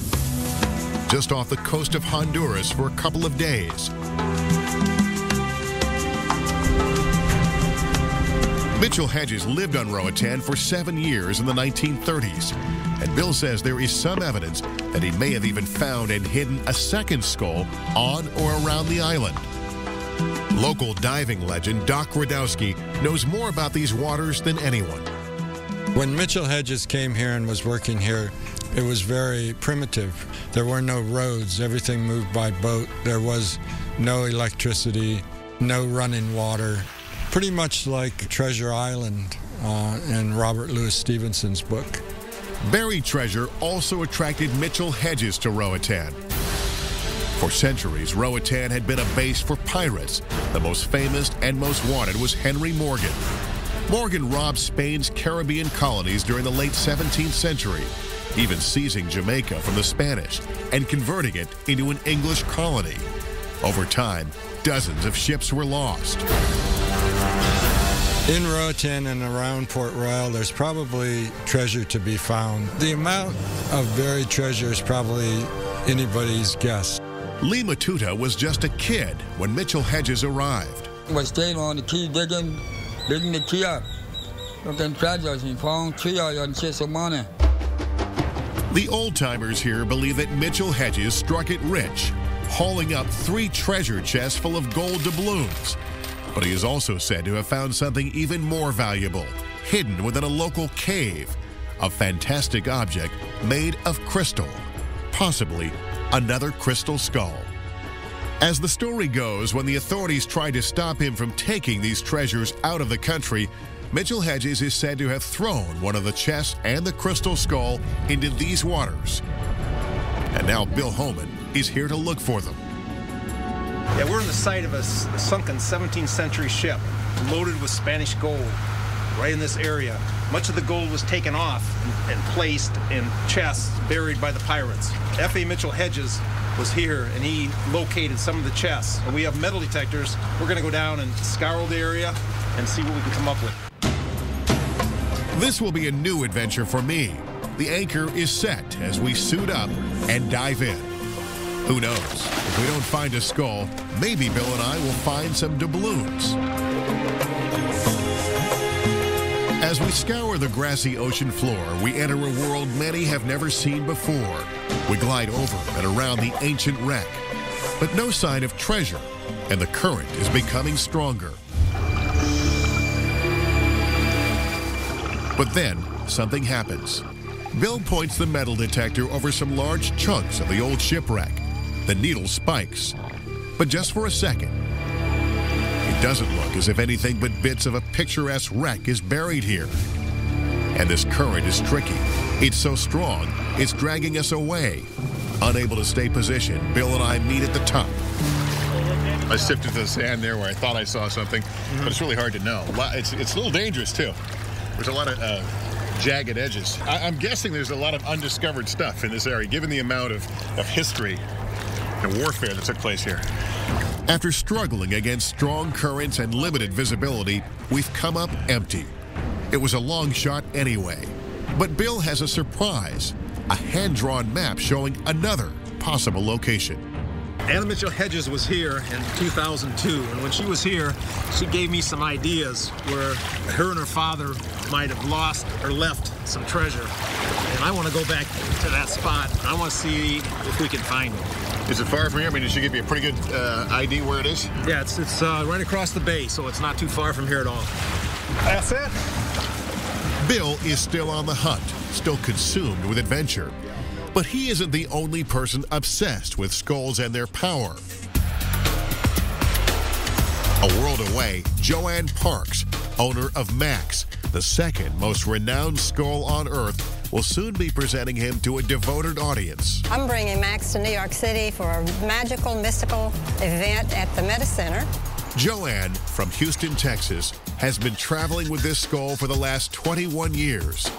just off the coast of Honduras for a couple of days. Mitchell Hedges lived on Roatan for seven years in the 1930s, and Bill says there is some evidence that he may have even found and hidden a second skull on or around the island. Local diving legend Doc Radawski knows more about these waters than anyone.
When Mitchell Hedges came here and was working here, it was very primitive. There were no roads, everything moved by boat. There was no electricity, no running water. Pretty much like Treasure Island uh, in Robert Louis Stevenson's book.
Buried treasure also attracted Mitchell Hedges to Roatan. For centuries, Roatan had been a base for pirates. The most famous and most wanted was Henry Morgan. Morgan robbed Spain's Caribbean colonies during the late 17th century, even seizing Jamaica from the Spanish and converting it into an English colony. Over time, dozens of ships were lost.
In Roatan and around Port Royal, there's probably treasure to be found. The amount of buried treasure is probably anybody's guess.
Lee Matuta was just a kid when Mitchell Hedges arrived.
was staying on the key digging, The
old timers here believe that Mitchell Hedges struck it rich, hauling up three treasure chests full of gold doubloons. But he is also said to have found something even more valuable, hidden within a local cave, a fantastic object made of crystal, possibly another crystal skull. As the story goes, when the authorities tried to stop him from taking these treasures out of the country, Mitchell Hedges is said to have thrown one of the chests and the crystal skull into these waters. And now Bill Homan is here to look for them.
Yeah, we're on the site of a sunken 17th century ship loaded with Spanish gold right in this area. much of the gold was taken off and placed in chests buried by the pirates. F.A. Mitchell Hedges was here and he located some of the chests. And we have metal detectors. We're going to go down and scour the area and see what we can come up with.
This will be a new adventure for me. The anchor is set as we suit up and dive in. Who knows? If we don't find a skull, maybe Bill and I will find some doubloons. As we scour the grassy ocean floor, we enter a world many have never seen before. We glide over and around the ancient wreck, but no sign of treasure, and the current is becoming stronger. But then, something happens. Bill points the metal detector over some large chunks of the old shipwreck. The needle spikes, but just for a second. Doesn't look as if anything but bits of a picturesque wreck is buried here. And this current is tricky. It's so strong, it's dragging us away. Unable to stay positioned, Bill and I meet at the top. I sifted the sand there where I thought I saw something, but it's really hard to know. It's, it's a little dangerous, too. There's a lot of uh, jagged edges. I, am guessing there's a lot of undiscovered stuff in this area, given the amount of, of history and warfare that took place here. After struggling against strong currents and limited visibility, we've come up empty. It was a long shot anyway. But Bill has a surprise a hand drawn map showing another possible location.
Anna Mitchell Hedges was here in 2002, and when she was here, she gave me some ideas where her and her father might have lost or left some treasure. And I want to go back to that spot. I want to see if we can find it.
Is it far from here? I mean, did she give you a pretty good uh, ID where it is?
Yeah, it's, it's uh, right across the bay, so it's not too far from here at all. That's it.
Bill is still on the hunt, still consumed with adventure. But he isn't the only person obsessed with skulls and their power. A world away, Joanne Parks, owner of Max, the second most renowned skull on Earth, will soon be presenting him to a devoted audience.
I'm bringing Max to New York City for a magical, mystical event at the Meta Center.
Joanne, from Houston, Texas, has been traveling with this skull for the last 21 years.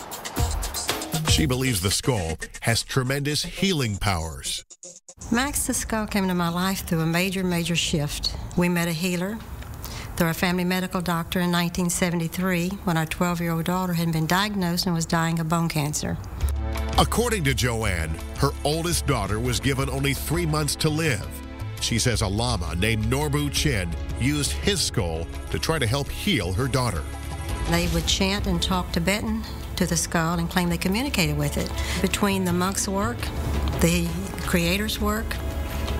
She believes the skull has tremendous healing powers.
Max the skull came into my life through a major, major shift. We met a healer through a family medical doctor in 1973 when our 12 year old daughter had been diagnosed and was dying of bone cancer.
According to Joanne, her oldest daughter was given only three months to live. She says a lama named Norbu Chen used his skull to try to help heal her daughter.
They would chant and talk Tibetan to the skull and claim they communicated with it. Between the monk's work, the creator's work,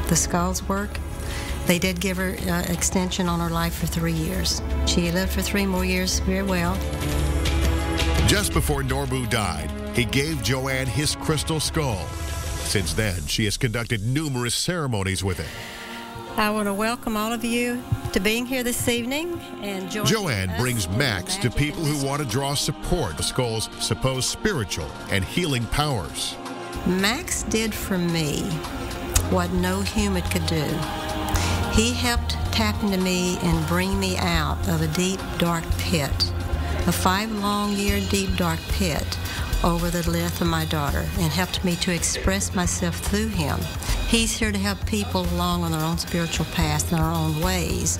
the skull's work, they did give her uh, extension on her life for three years. She lived for three more years very well.
Just before Norbu died, he gave Joanne his crystal skull. Since then, she has conducted numerous ceremonies with it.
I want to welcome all of you to being here this evening and
Joanne brings Max to people who want to draw support the skull's supposed spiritual and healing powers.
Max did for me what no human could do. He helped tap into me and bring me out of a deep, dark pit, a five long year deep, dark pit over the death of my daughter and helped me to express myself through him. He's here to help people along on their own spiritual path and their own ways.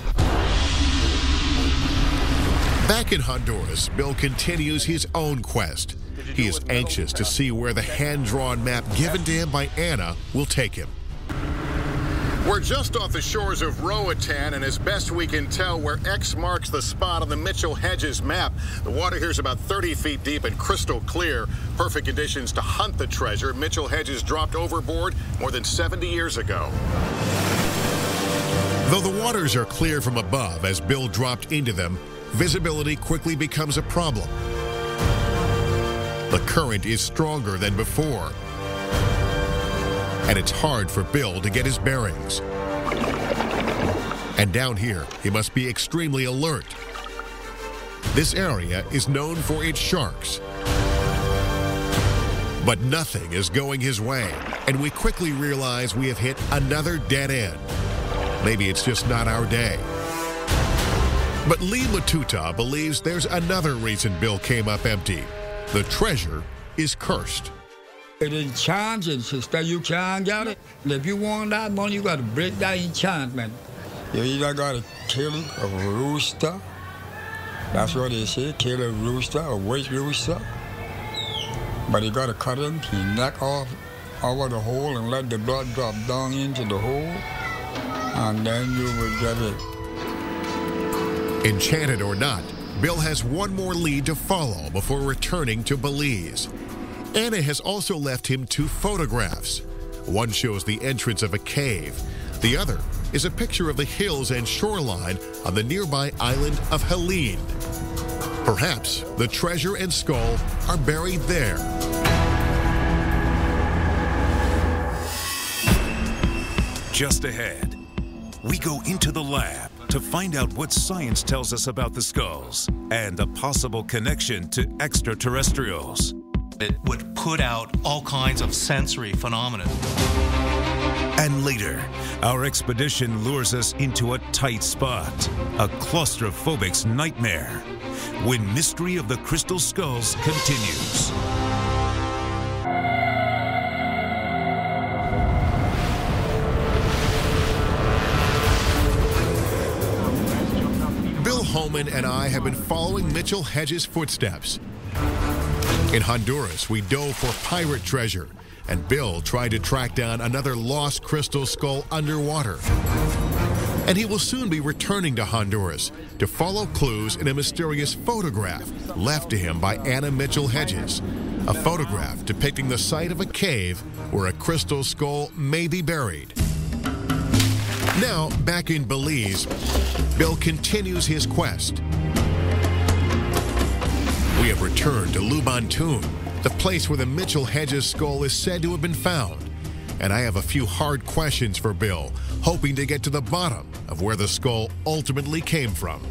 Back in Honduras, Bill continues his own quest. He is anxious to see where the hand drawn map given to him by Anna will take him. We're just off the shores of Roatan, and as best we can tell, where X marks the spot on the Mitchell Hedges map. The water here is about 30 feet deep and crystal clear. Perfect conditions to hunt the treasure. Mitchell Hedges dropped overboard more than 70 years ago. Though the waters are clear from above as Bill dropped into them, visibility quickly becomes a problem. The current is stronger than before, and it's hard for Bill to get his bearings. And down here, he must be extremely alert. This area is known for its sharks. But nothing is going his way, and we quickly realize we have hit another dead end. Maybe it's just not our day. But Lee Matuta believes there's another reason Bill came up empty. The treasure is cursed.
It enchanted, sister. You can't get it. If you want that money, you got to break that enchantment. You either got to kill a rooster. That's what they say, kill a rooster, a white rooster. But you got to cut him, he neck off over the hole and let the blood drop down into the hole. And then you will get it.
Enchanted or not, Bill has one more lead to follow before returning to Belize. Anna has also left him two photographs. One shows the entrance of a cave. The other is a picture of the hills and shoreline on the nearby island of Helene. Perhaps the treasure and skull are buried there.
Just ahead, we go into the lab to find out what science tells us about the skulls and a possible connection to extraterrestrials.
It would put out all kinds of sensory phenomena.
And later, our expedition lures us into a tight spot, a claustrophobic's nightmare, when Mystery of the Crystal Skulls continues.
Bill Homan and I have been following Mitchell Hedges' footsteps. In Honduras, we dove for pirate treasure, and Bill tried to track down another lost crystal skull underwater. And he will soon be returning to Honduras to follow clues in a mysterious photograph left to him by Anna Mitchell Hedges. A photograph depicting the site of a cave where a crystal skull may be buried. Now, back in Belize, Bill continues his quest. We have returned to Lubantoon, the place where the Mitchell Hedges skull is said to have been found. And I have a few hard questions for Bill, hoping to get to the bottom of where the skull ultimately came from.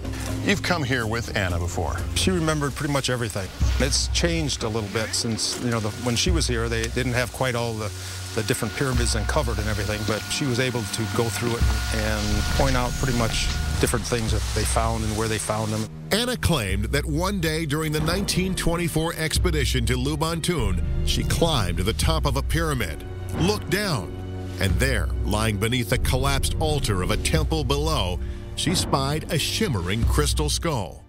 You've come here with Anna before.
She remembered pretty much everything. It's changed a little bit since, you know, the, when she was here, they didn't have quite all the, the different pyramids uncovered and everything, but she was able to go through it and point out pretty much different things that they found and where they found them.
Anna claimed that one day during the 1924 expedition to Lubantoon, she climbed to the top of a pyramid, looked down, and there, lying beneath the collapsed altar of a temple below, she spied a shimmering crystal skull.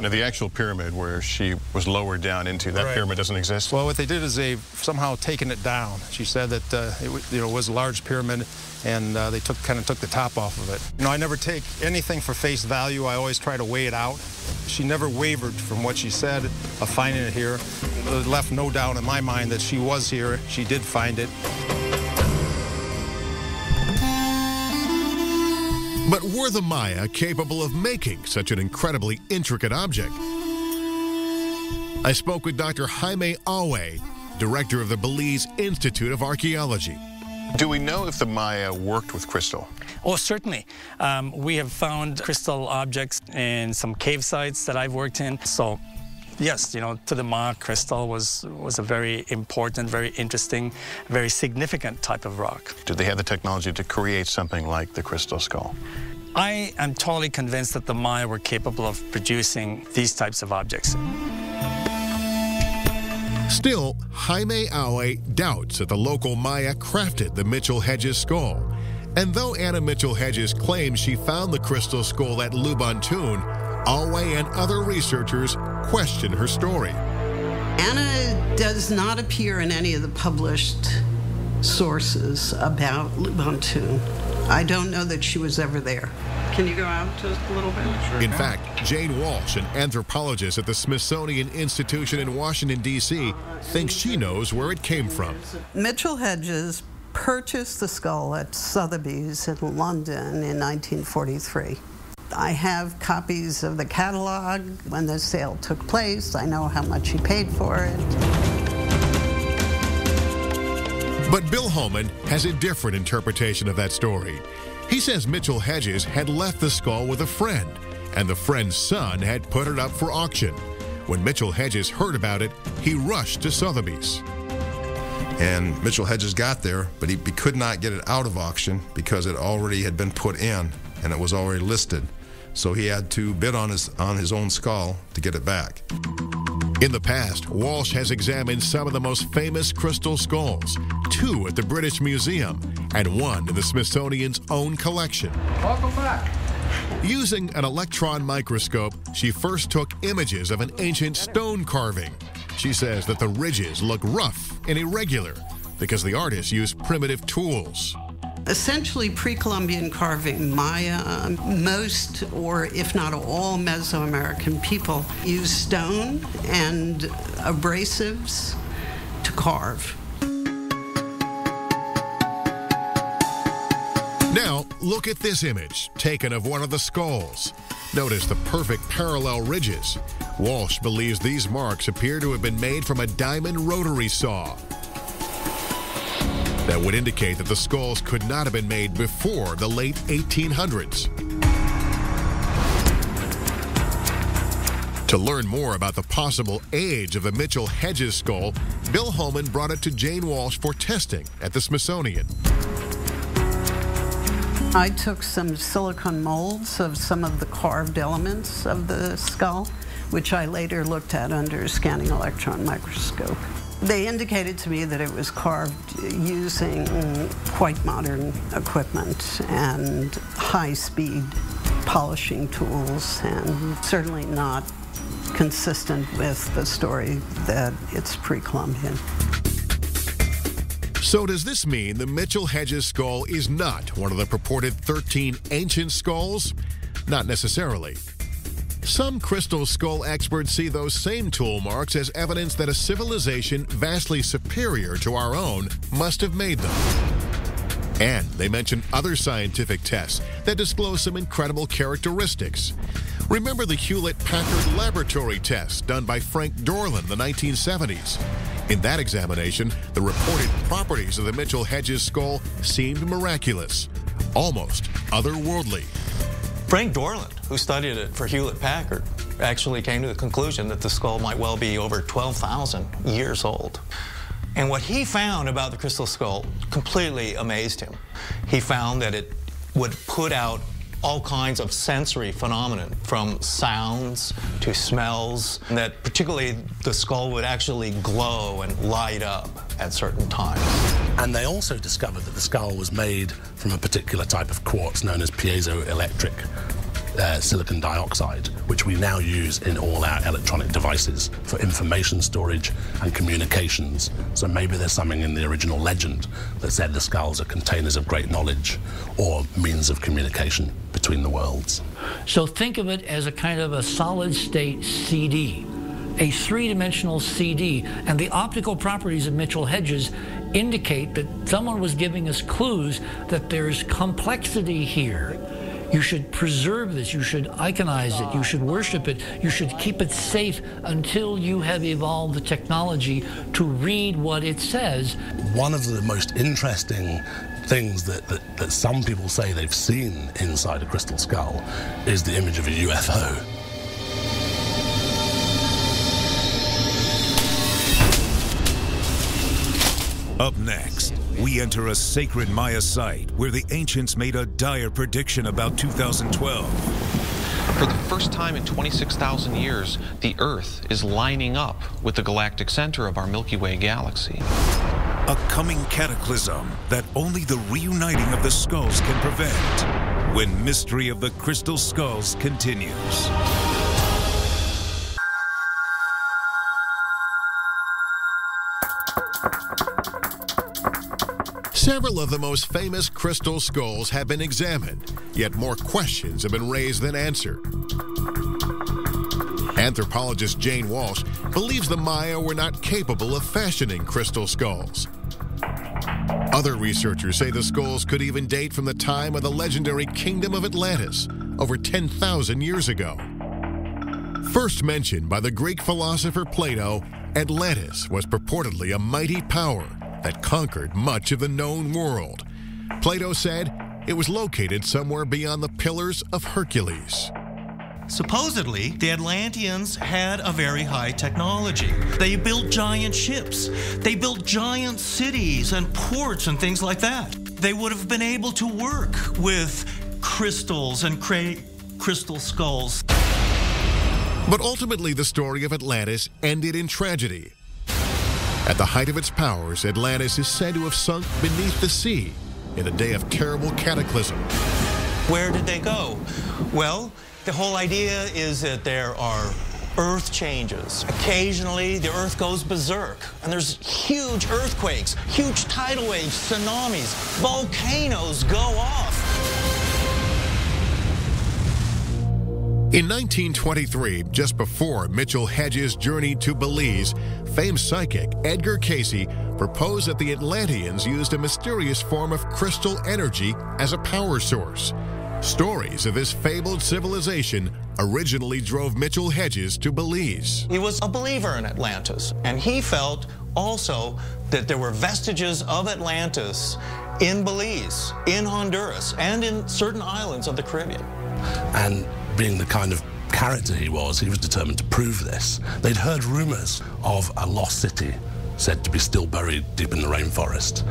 Now, the actual pyramid where she was lowered down into, that
Right.
pyramid doesn't exist?
Well, what they did is they've somehow taken it down. She said that uh, it you know, was a large pyramid, and uh, they took kind of took the top off of it. You know, I never take anything for face value. I always try to weigh it out. She never wavered from what she said of finding it here. It left no doubt in my mind that she was here. She did find it.
But were the Maya capable of making such an incredibly intricate object? I spoke with Dr. Jaime Awe, director of the Belize Institute of Archaeology. Do we know if the Maya worked with crystal?
Oh, certainly. Um, we have found crystal objects in some cave sites that I've worked in. So, yes, you know, to the Maya, crystal was was a very important, very interesting, very significant type of rock.
Did they have the technology to create something like the crystal skull?
I am totally convinced that the Maya were capable of producing these types of objects.
Still, Jaime Awe doubts that the local Maya crafted the Mitchell Hedges skull. And though Anna Mitchell Hedges claims she found the crystal skull at Lubantoon, Awe and other researchers question her story.
Anna does not appear in any of the published sources about Lubantun. I don't know that she was ever there. Can you go out just a little bit?
In fact, Jane Walsh, an anthropologist at the Smithsonian Institution in Washington, D.C., uh, thinks she knows where it came from.
Mitchell Hedges purchased the skull at Sotheby's in London in 1943. I have copies of the catalog when the sale took place. I know how much he paid for it.
But Bill Homan has a different interpretation of that story. He says Mitchell Hedges had left the skull with a friend, and the friend's son had put it up for auction. When Mitchell Hedges heard about it, he rushed to Sotheby's.
And Mitchell Hedges got there, but he, he could not get it out of auction because it already had been put in and it was already listed. So he had to bid on his on his own skull to get it back.
In the past, Walsh has examined some of the most famous crystal skulls, two at the British Museum and one in the Smithsonian's own collection.
Welcome back.
Using an electron microscope, she first took images of an ancient stone carving. She says that the ridges look rough and irregular because the artist used primitive tools.
Essentially, pre Columbian carving, Maya, um, most or if not all Mesoamerican people use stone and abrasives to carve.
Now, look at this image taken of one of the skulls. Notice the perfect parallel ridges. Walsh believes these marks appear to have been made from a diamond rotary saw. That would indicate that the skulls could not have been made before the late 1800s. To learn more about the possible age of the Mitchell Hedges skull, Bill Homan brought it to Jane Walsh for testing at the Smithsonian.
I took some silicone molds of some of the carved elements of the skull, which I later looked at under a scanning electron microscope. They indicated to me that it was carved using quite modern equipment and high speed polishing tools, and certainly not consistent with the story that it's pre Columbian.
So, does this mean the Mitchell Hedges skull is not one of the purported 13 ancient skulls? Not necessarily. Some crystal skull experts see those same tool marks as evidence that a civilization vastly superior to our own must have made them. And they mention other scientific tests that disclose some incredible characteristics. Remember the Hewlett Packard laboratory test done by Frank Dorland in the 1970s? In that examination, the reported properties of the Mitchell Hedges skull seemed miraculous, almost otherworldly.
Frank Dorland, who studied it for Hewlett Packard, actually came to the conclusion that the skull might well be over 12,000 years old. And what he found about the crystal skull completely amazed him. He found that it would put out all kinds of sensory phenomena, from sounds to smells, that particularly the skull would actually glow and light up at certain times.
And they also discovered that the skull was made from a particular type of quartz known as piezoelectric uh, silicon dioxide, which we now use in all our electronic devices for information storage and communications. So maybe there's something in the original legend that said the skulls are containers of great knowledge or means of communication between the worlds.
So think of it as a kind of a solid state CD a three-dimensional CD, and the optical properties of Mitchell Hedges indicate that someone was giving us clues that there's complexity here you should preserve this. You should iconize it. You should worship it. You should keep it safe until you have evolved the technology to read what it says.
One of the most interesting things that, that, that some people say they've seen inside a crystal skull is the image of a UFO.
Up next, we enter a sacred Maya site where the ancients made a dire prediction about 2012.
For the first time in 26,000 years, the Earth is lining up with the galactic center of our Milky Way galaxy.
A coming cataclysm that only the reuniting of the skulls can prevent when Mystery of the Crystal Skulls continues.
Several of the most famous crystal skulls have been examined, yet more questions have been raised than answered. Anthropologist Jane Walsh believes the Maya were not capable of fashioning crystal skulls. Other researchers say the skulls could even date from the time of the legendary Kingdom of Atlantis, over 10,000 years ago. First mentioned by the Greek philosopher Plato, Atlantis was purportedly a mighty power that conquered much of the known world. Plato said it was located somewhere beyond the Pillars of Hercules.
Supposedly, the Atlanteans had a very high technology. They built giant ships, they built giant cities and ports and things like that. They would have been able to work with crystals and create crystal skulls.
But ultimately, the story of Atlantis ended in tragedy. At the height of its powers, Atlantis is said to have sunk beneath the sea in a day of terrible cataclysm.
Where did they go? Well, the whole idea is that there are earth changes. Occasionally, the earth goes berserk, and there's huge earthquakes, huge tidal waves, tsunamis, volcanoes go off.
In 1923, just before Mitchell Hedges journeyed to Belize, famed psychic Edgar Cayce proposed that the Atlanteans used a mysterious form of crystal energy as a power source. Stories of this fabled civilization originally drove Mitchell Hedges to Belize.
He was a believer in Atlantis, and he felt also that there were vestiges of Atlantis in Belize, in Honduras, and in certain islands of the Caribbean.
And being the kind of character he was, he was determined to prove this. They'd heard rumors of a lost city said to be still buried deep in the rainforest,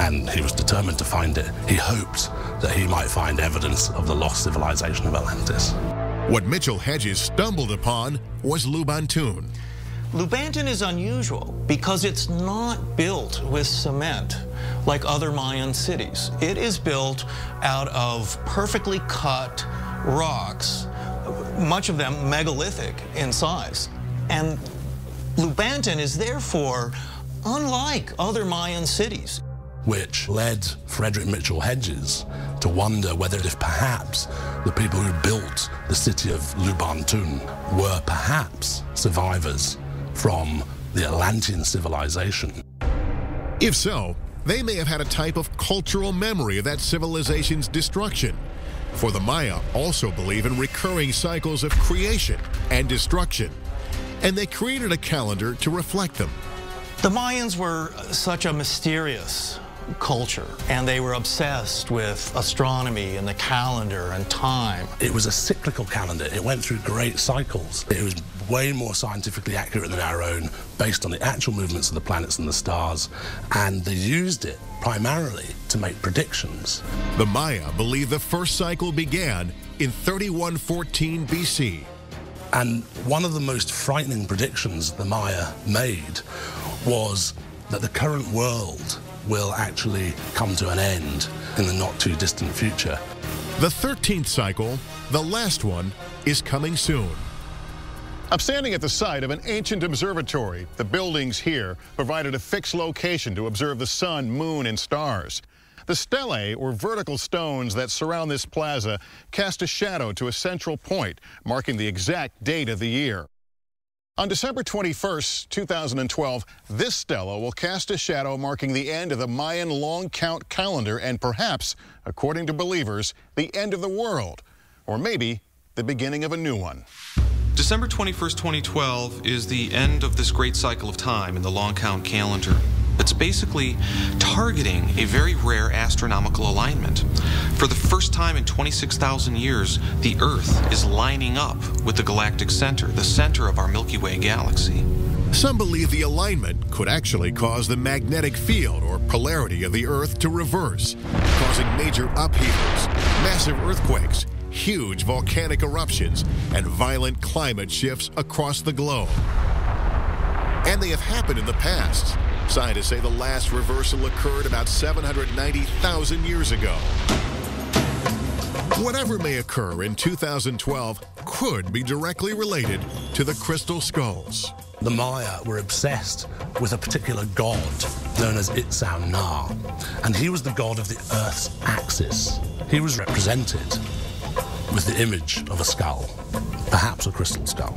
and he was determined to find it. He hoped that he might find evidence of the lost civilization of Atlantis.
What Mitchell Hedges stumbled upon was Lubantun.
Lubantin is unusual because it's not built with cement like other Mayan cities. It is built out of perfectly cut rocks, much of them megalithic in size. And Lubantun is therefore unlike other Mayan cities.
Which led Frederick Mitchell Hedges to wonder whether if perhaps the people who built the city of Lubantun were perhaps survivors from the Atlantean civilization.
If so, they may have had a type of cultural memory of that civilization's destruction. For the Maya also believe in recurring cycles of creation and destruction, and they created a calendar to reflect them.
The Mayans were such a mysterious culture, and they were obsessed with astronomy and the calendar and time.
It was a cyclical calendar. It went through great cycles. It was way more scientifically accurate than our own, based on the actual movements of the planets and the stars, and they used it primarily to make predictions.
The Maya believe the first cycle began in 3114 BC.
And one of the most frightening predictions the Maya made was that the current world will actually come to an end in the not too distant future.
The 13th cycle, the last one, is coming soon. I'm standing at the site of an ancient observatory. The buildings here provided a fixed location to observe the sun, moon, and stars. The stelae, or vertical stones that surround this plaza, cast a shadow to a central point, marking the exact date of the year. On December 21st, 2012, this stela will cast a shadow marking the end of the Mayan long count calendar and perhaps, according to believers, the end of the world, or maybe the beginning of a new one.
December 21st, 2012 is the end of this great cycle of time in the long count calendar. It's basically targeting a very rare astronomical alignment. For the first time in 26,000 years, the Earth is lining up with the galactic center, the center of our Milky Way galaxy.
Some believe the alignment could actually cause the magnetic field or polarity of the Earth to reverse, causing major upheavals, massive earthquakes, huge volcanic eruptions, and violent climate shifts across the globe. And they have happened in the past. Scientists say the last reversal occurred about 790,000 years ago. Whatever may occur in 2012 could be directly related to the crystal skulls.
The Maya were obsessed with a particular god known as Itzamna, and he was the god of the Earth's axis. He was represented with the image of a skull, perhaps a crystal skull.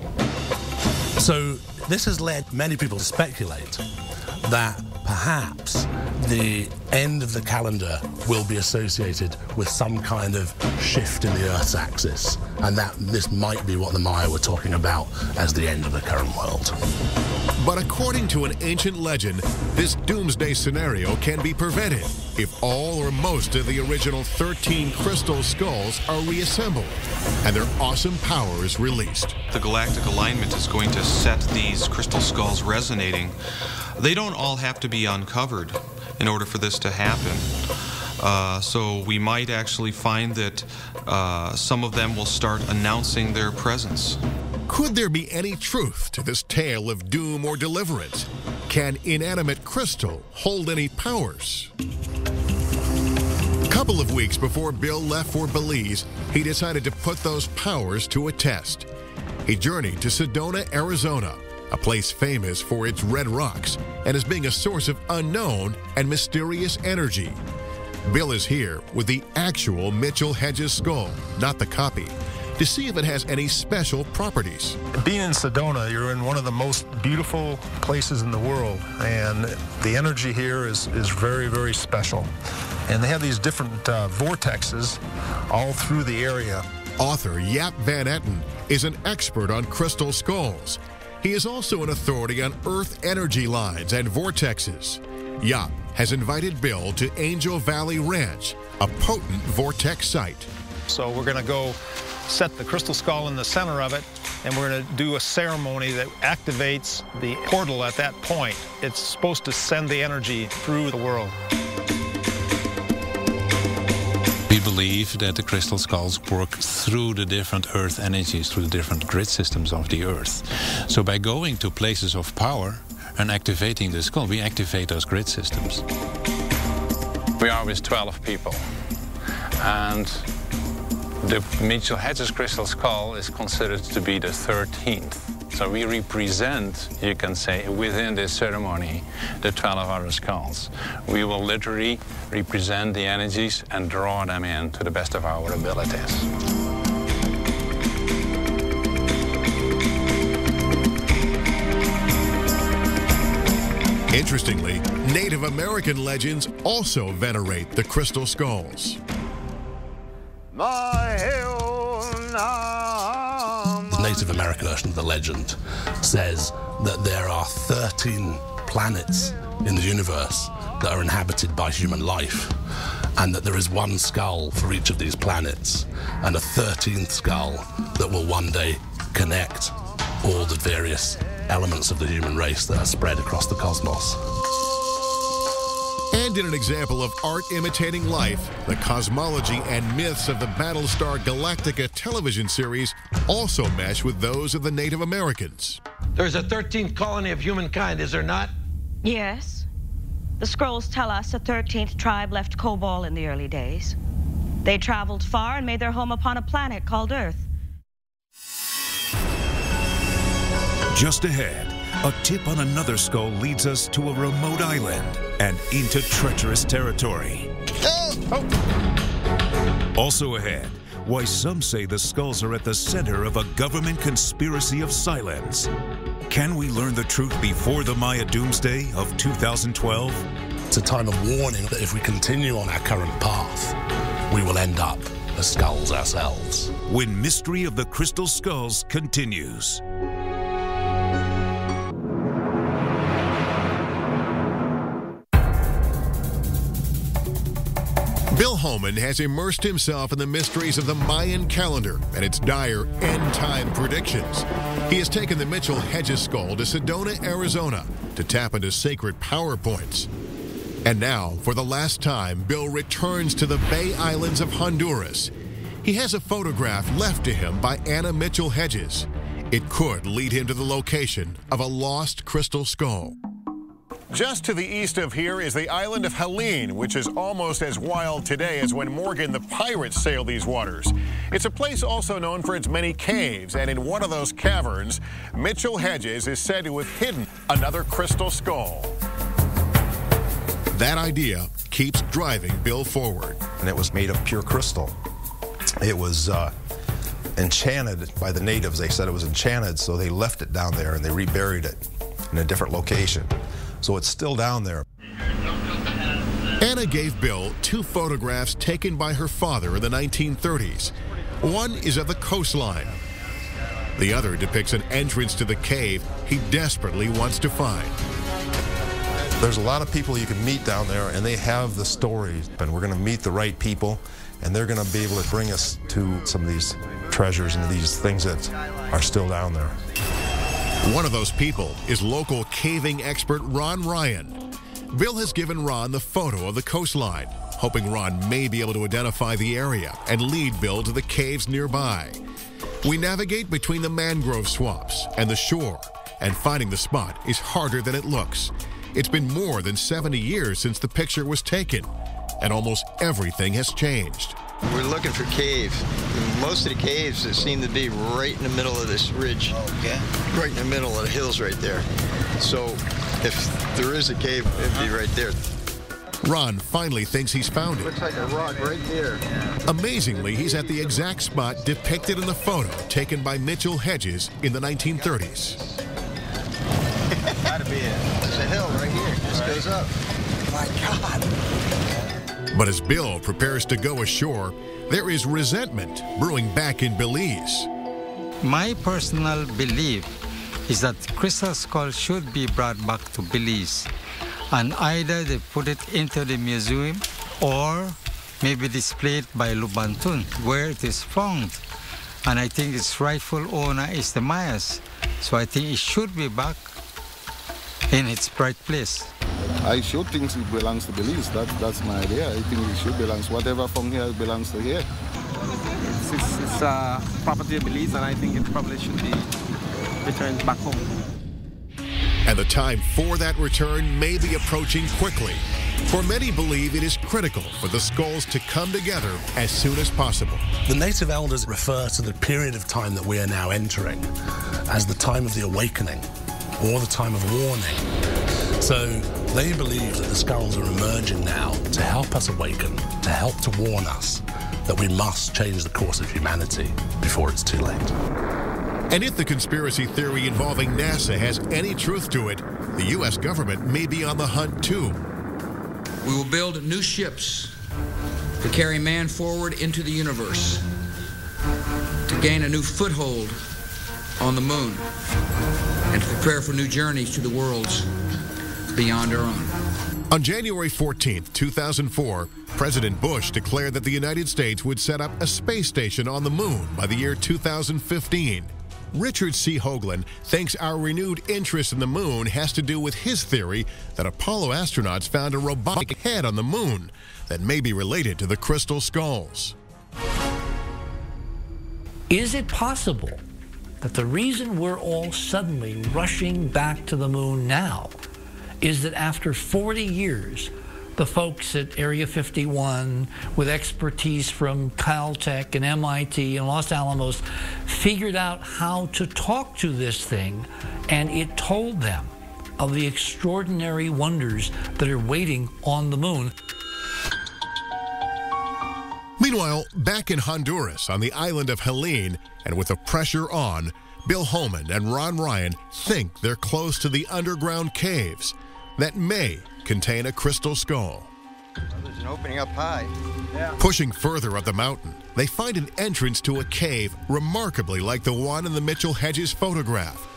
So this has led many people to speculate that perhaps the end of the calendar will be associated with some kind of shift in the Earth's axis, and that this might be what the Maya were talking about as the end of the current world.
But according to an ancient legend, this doomsday scenario can be prevented if all or most of the original 13 crystal skulls are reassembled and their awesome power is released.
The galactic alignment is going to set these crystal skulls resonating. They don't all have to be uncovered. In order for this to happen. Uh, so we might actually find that uh, some of them will start announcing their presence.
Could there be any truth to this tale of doom or deliverance? Can inanimate crystal hold any powers? A couple of weeks before Bill left for Belize, he decided to put those powers to a test. He journeyed to Sedona, Arizona, a place famous for its red rocks and as being a source of unknown and mysterious energy. Bill is here with the actual Mitchell Hedges skull, not the copy, to see if it has any special properties.
Being in Sedona, you're in one of the most beautiful places in the world, and the energy here is, is very, very special. And they have these different uh, vortexes all through the area.
Author Jaap Van Etten is an expert on crystal skulls. He is also an authority on earth energy lines and vortexes. Jaap has invited Bill to Angel Valley Ranch, a potent vortex site.
So we're going to go set the crystal skull in the center of it, and we're going to do a ceremony that activates the portal at that point. It's supposed to send the energy through the world.
Believe that the crystal skulls work through the different earth energies, through the different grid systems of the earth. So by going to places of power and activating the skull, we activate those grid systems.
We are with 12 people. And the Mitchell Hedges crystal skull is considered to be the 13th. So we represent, you can say, within this ceremony, the 12 other skulls. We will literally represent the energies and draw them in to the best of our abilities.
Interestingly, Native American legends also venerate the crystal skulls.
The Native American version of the legend says that there are 13 planets in the universe that are inhabited by human life, and that there is one skull for each of these planets, and a 13th skull that will one day connect all the various elements of the human race that are spread across the cosmos.
And in an example of art imitating life, the cosmology and myths of the Battlestar Galactica television series also mesh with those of the Native Americans.
There's a 13th colony of humankind, is there not?
Yes. The scrolls tell us a 13th tribe left Kobol in the early days. They traveled far and made their home upon a planet called Earth.
Just ahead, a tip on another skull leads us to a remote island and into treacherous territory. Also ahead, why some say the skulls are at the center of a government conspiracy of silence. Can we learn the truth before the Maya doomsday of 2012?
It's a time of warning that if we continue on our current path, we will end up as skulls ourselves.
When Mystery of the Crystal Skulls continues.
Bill Homan has immersed himself in the mysteries of the Mayan calendar and its dire end time predictions. He has taken the Mitchell Hedges skull to Sedona, Arizona to tap into sacred power points. And now, for the last time, Bill returns to the Bay Islands of Honduras. He has a photograph left to him by Anna Mitchell Hedges. It could lead him to the location of a lost crystal skull. Just to the east of here is the island of Helene, which is almost as wild today as when Morgan the pirate sailed these waters. It's a place also known for its many caves, and in one of those caverns, Mitchell Hedges is said to have hidden another crystal skull. That idea keeps driving Bill forward.
And it was made of pure crystal. It was uh, enchanted by the natives. They said it was enchanted, so they left it down there and they reburied it in a different location. So it's still down there.
Anna gave Bill two photographs taken by her father in the 1930s. One is of the coastline. The other depicts an entrance to the cave he desperately wants to find.
There's a lot of people you can meet down there, and they have the stories. And we're going to meet the right people, and they're going to be able to bring us to some of these treasures and these things that are still down there.
One of those people is local caving expert Ron Ryan. Bill has given Ron the photo of the coastline, hoping Ron may be able to identify the area and lead Bill to the caves nearby. We navigate between the mangrove swamps and the shore, and finding the spot is harder than it looks. It's been more than 70 years since the picture was taken, and almost everything has changed.
We're looking for caves. Most of the caves seem to be right in the middle of this ridge. Okay. Right in the middle of the hills right there. So if there is a cave, it'd be right there.
Ron finally thinks he's found it.
Looks like a rock right there.
Amazingly, he's at the exact spot depicted in the photo taken by Mitchell Hedges in the 1930s. (laughs)
Gotta be it. There's a hill right here. It Just goes up.
My God.
But as Bill prepares to go ashore, there is resentment brewing back in Belize.
My personal belief is that Crystal Skull should be brought back to Belize and either they put it into the museum or maybe displayed by Lubantun where it is found. And I think its rightful owner is the Mayas. So I think it should be back in its right place.
I should think it belongs to Belize. That, that's my idea. I think it should belong. To whatever from here belongs to here.
It's, it's, it's uh, property of Belize, and I think it probably should be returned back home.
And the time for that return may be approaching quickly. For many believe it is critical for the skulls to come together as soon as possible.
The native elders refer to the period of time that we are now entering as the time of the awakening or the time of warning. So they believe that the skulls are emerging now to help us awaken, to help to warn us that we must change the course of humanity before it's too late.
And if the conspiracy theory involving NASA has any truth to it, the U.S. government may be on the hunt too.
We will build new ships to carry man forward into the universe, to gain a new foothold on the moon, and to prepare for new journeys to the worlds beyond our own.
On January 14, 2004, President Bush declared that the United States would set up a space station on the moon by the year 2015. Richard C. Hoagland thinks our renewed interest in the moon has to do with his theory that Apollo astronauts found a robotic head on the moon that may be related to the crystal skulls.
Is it possible that the reason we're all suddenly rushing back to the moon now is that after 40 years, the folks at Area 51 with expertise from Caltech and MIT and Los Alamos figured out how to talk to this thing, and it told them of the extraordinary wonders that are waiting on the moon.
Meanwhile, back in Honduras on the island of Helene, and with the pressure on, Bill Homan and Ron Ryan think they're close to the underground caves that may contain a crystal skull.
There's an opening up high. Yeah.
Pushing further up the mountain, they find an entrance to a cave remarkably like the one in the Mitchell Hedges photograph.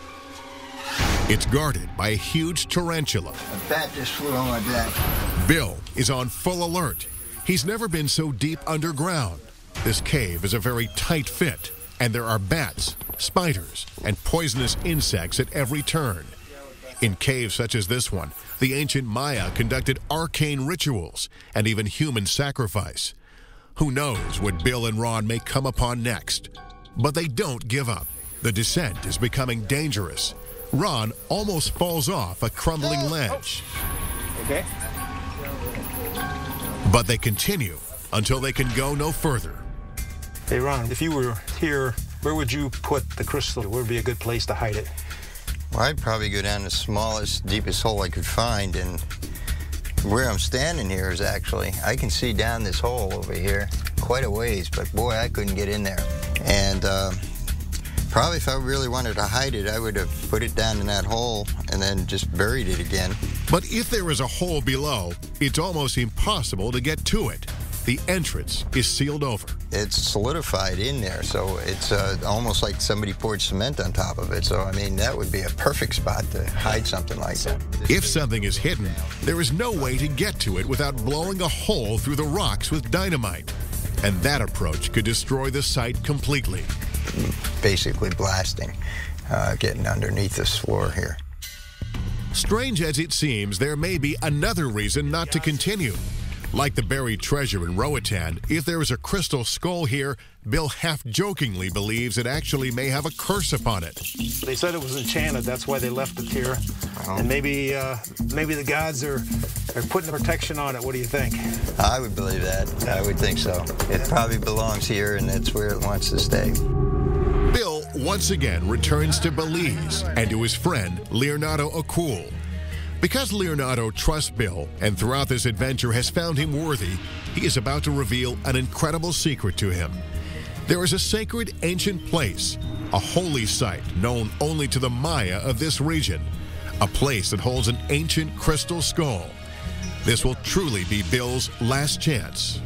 It's guarded by a huge tarantula.
A bat just flew on my back.
Bill is on full alert. He's never been so deep underground. This cave is a very tight fit, and there are bats, spiders, and poisonous insects at every turn. In caves such as this one, the ancient Maya conducted arcane rituals and even human sacrifice. Who knows what Bill and Ron may come upon next? But they don't give up. The descent is becoming dangerous. Ron almost falls off a crumbling oh, oh. ledge.
Okay.
But they continue until they can go no further.
Hey, Ron, if you were here, where would you put the crystal? Where would be a good place to hide it?
Well, I'd probably go down the smallest, deepest hole I could find, and where I'm standing here is actually, I can see down this hole over here quite a ways, but boy, I couldn't get in there. And uh, probably if I really wanted to hide it, I would have put it down in that hole and then just buried it again.
But if there is a hole below, it's almost impossible to get to it. The entrance is sealed over.
It's solidified in there, so it's uh, almost like somebody poured cement on top of it. So, I mean, that would be a perfect spot to hide something like that.
If something is hidden, there is no way to get to it without blowing a hole through the rocks with dynamite. And that approach could destroy the site completely.
Basically blasting, uh, getting underneath this floor here.
Strange as it seems, there may be another reason not to continue. Like the buried treasure in Roatan, if there is a crystal skull here, Bill half jokingly believes it actually may have a curse upon it.
They said it was enchanted. That's why they left it here. And maybe uh, maybe the gods are, are putting protection on it. What do you think?
I would believe that. I would think so. It probably belongs here, and that's where it wants to stay.
Bill once again returns to Belize and to his friend Leonardo Akul. Because Leonardo trusts Bill and throughout this adventure has found him worthy, he is about to reveal an incredible secret to him. There is a sacred ancient place, a holy site known only to the Maya of this region, a place that holds an ancient crystal skull. This will truly be Bill's last chance.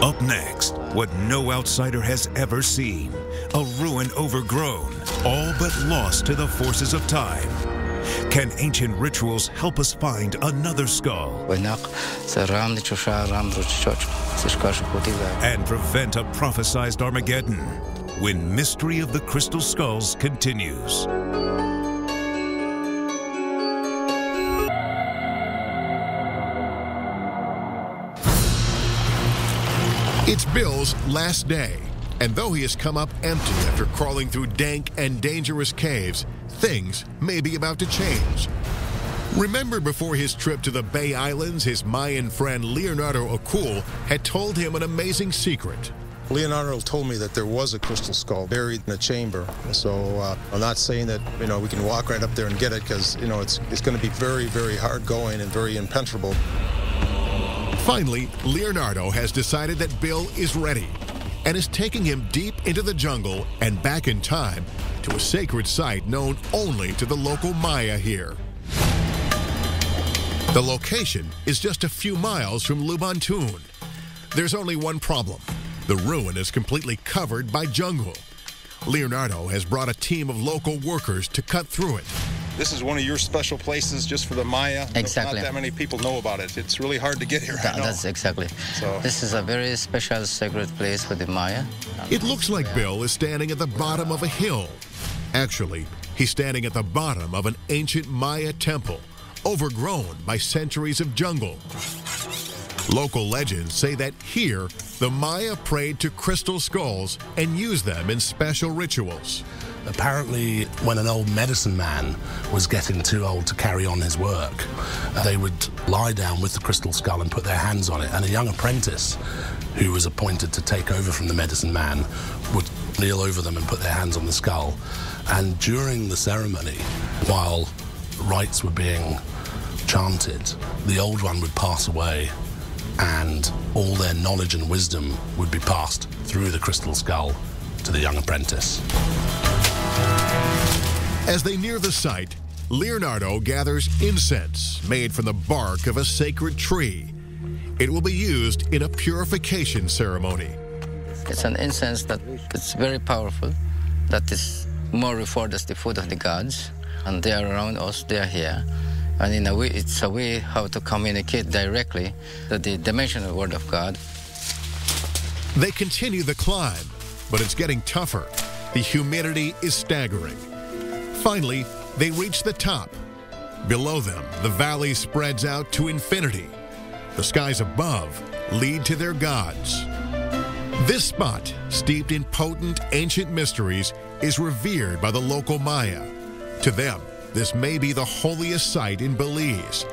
Up next, what no outsider has ever seen a ruin overgrown, all but lost to the forces of time. Can ancient rituals help us find another skull? And prevent a prophesized Armageddon when Mystery of the Crystal Skulls continues.
It's Bill's last day, and though he has come up empty after crawling through dank and dangerous caves, things may be about to change. Remember before his trip to the Bay Islands, his Mayan friend Leonardo Akul had told him an amazing secret.
Leonardo told me that there was a crystal skull buried in a chamber. So uh, I'm not saying that you know we can walk right up there and get it because you know it's it's going to be very very hard going and very impenetrable.
Finally, Leonardo has decided that Bill is ready and is taking him deep into the jungle and back in time to a sacred site known only to the local Maya here. The location is just a few miles from Lubantun. There's only one problem. The ruin is completely covered by jungle. Leonardo has brought a team of local workers to cut through it.
This is one of your special places just for the Maya.
Exactly.
Not that many people know about it. It's really hard to get here. I
That-
know.
that's exactly.
So-
This is a very special sacred place for the Maya.
It looks like Bill is standing at the bottom of a hill. Actually, he's standing at the bottom of an ancient Maya temple, overgrown by centuries of jungle. Local legends say that here, the Maya prayed to crystal skulls and used them in special rituals.
Apparently, when an old medicine man was getting too old to carry on his work, they would lie down with the crystal skull and put their hands on it. And a young apprentice who was appointed to take over from the medicine man would kneel over them and put their hands on the skull. And during the ceremony, while rites were being chanted, the old one would pass away and all their knowledge and wisdom would be passed through the crystal skull to the young apprentice.
As they near the site, Leonardo gathers incense made from the bark of a sacred tree. It will be used in a purification ceremony.
It's an incense that it's very powerful, that is more referred as the food of the gods, and they are around us, they are here. And in a way, it's a way how to communicate directly to the dimensional word of God.
They continue the climb, but it's getting tougher. The humidity is staggering. Finally, they reach the top. Below them, the valley spreads out to infinity. The skies above lead to their gods. This spot, steeped in potent ancient mysteries, is revered by the local Maya. To them, this may be the holiest site in Belize.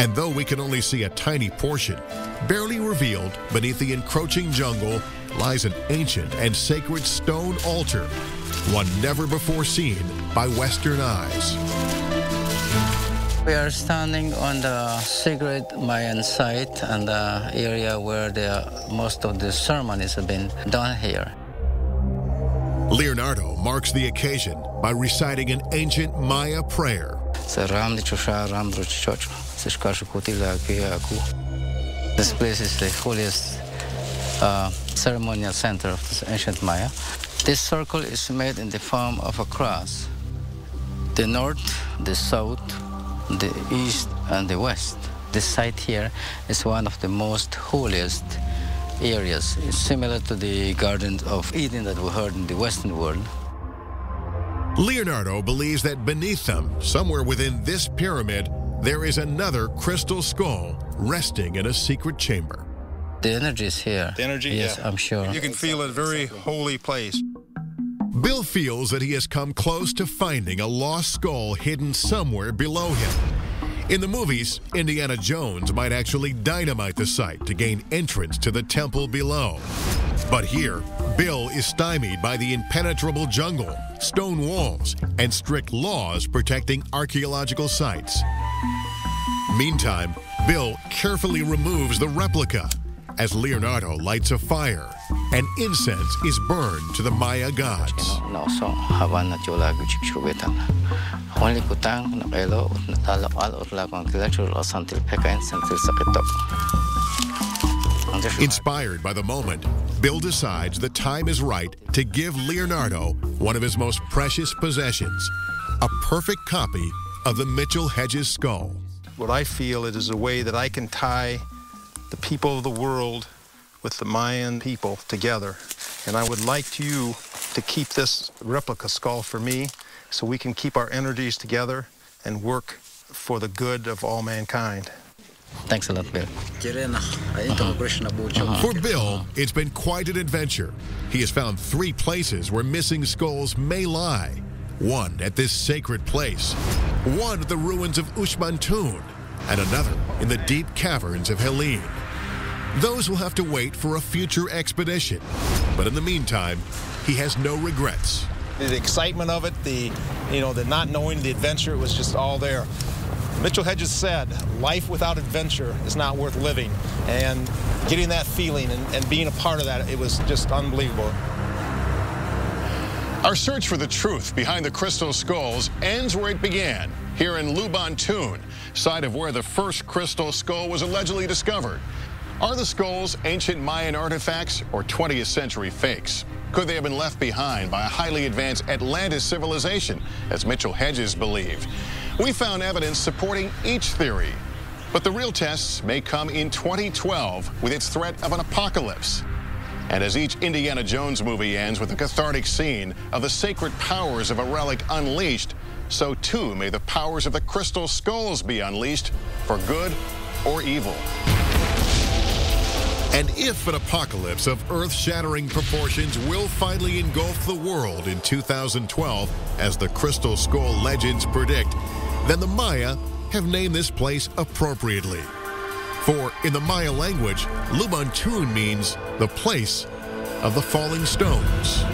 And though we can only see a tiny portion, barely revealed beneath the encroaching jungle lies an ancient and sacred stone altar, one never before seen by Western eyes.
We are standing on the sacred Mayan site and the area where the, most of the ceremonies have been done here.
Leonardo marks the occasion by reciting an ancient Maya prayer.
This place is the holiest uh, ceremonial center of this ancient Maya. This circle is made in the form of a cross. The north, the south, the east, and the west. This site here is one of the most holiest areas. It's similar to the Garden of Eden that we heard in the Western world.
Leonardo believes that beneath them, somewhere within this pyramid, there is another crystal skull resting in a secret chamber.
The energy is here.
The energy,
yes,
yeah.
I'm sure.
You can feel it, very holy place.
Bill feels that he has come close to finding a lost skull hidden somewhere below him. In the movies, Indiana Jones might actually dynamite the site to gain entrance to the temple below. But here, Bill is stymied by the impenetrable jungle, stone walls, and strict laws protecting archaeological sites. Meantime, Bill carefully removes the replica as Leonardo lights a fire and incense is burned to the Maya gods.
Noso, hawan na chula guchik shubetan. Only kutang na kailo ut natalo al ut la kong kilatur o santil pekain santil sakitok.
Inspired by the moment, Bill decides the time is right to give Leonardo one of his most precious possessions a perfect copy of the Mitchell Hedges skull.
What I feel it is a way that I can tie the people of the world with the Mayan people together. And I would like you to keep this replica skull for me so we can keep our energies together and work for the good of all mankind.
Thanks a lot, Bill. Uh-huh. Uh-huh.
For Bill, it's been quite an adventure. He has found three places where missing skulls may lie. One at this sacred place, one at the ruins of Ushmantun, and another in the deep caverns of Helene. Those will have to wait for a future expedition. But in the meantime, he has no regrets.
The excitement of it, the you know, the not knowing the adventure, it was just all there. Mitchell Hedges said, life without adventure is not worth living. And getting that feeling and, and being a part of that, it was just unbelievable.
Our search for the truth behind the crystal skulls ends where it began, here in Lubantun, site of where the first crystal skull was allegedly discovered. Are the skulls ancient Mayan artifacts or 20th century fakes? Could they have been left behind by a highly advanced Atlantis civilization, as Mitchell Hedges believed? We found evidence supporting each theory, but the real tests may come in 2012 with its threat of an apocalypse. And as each Indiana Jones movie ends with a cathartic scene of the sacred powers of a relic unleashed, so too may the powers of the crystal skulls be unleashed for good or evil. And if an apocalypse of earth shattering proportions will finally engulf the world in 2012, as the Crystal Skull legends predict, then the Maya have named this place appropriately. For in the Maya language, Lubantun means the place of the falling stones.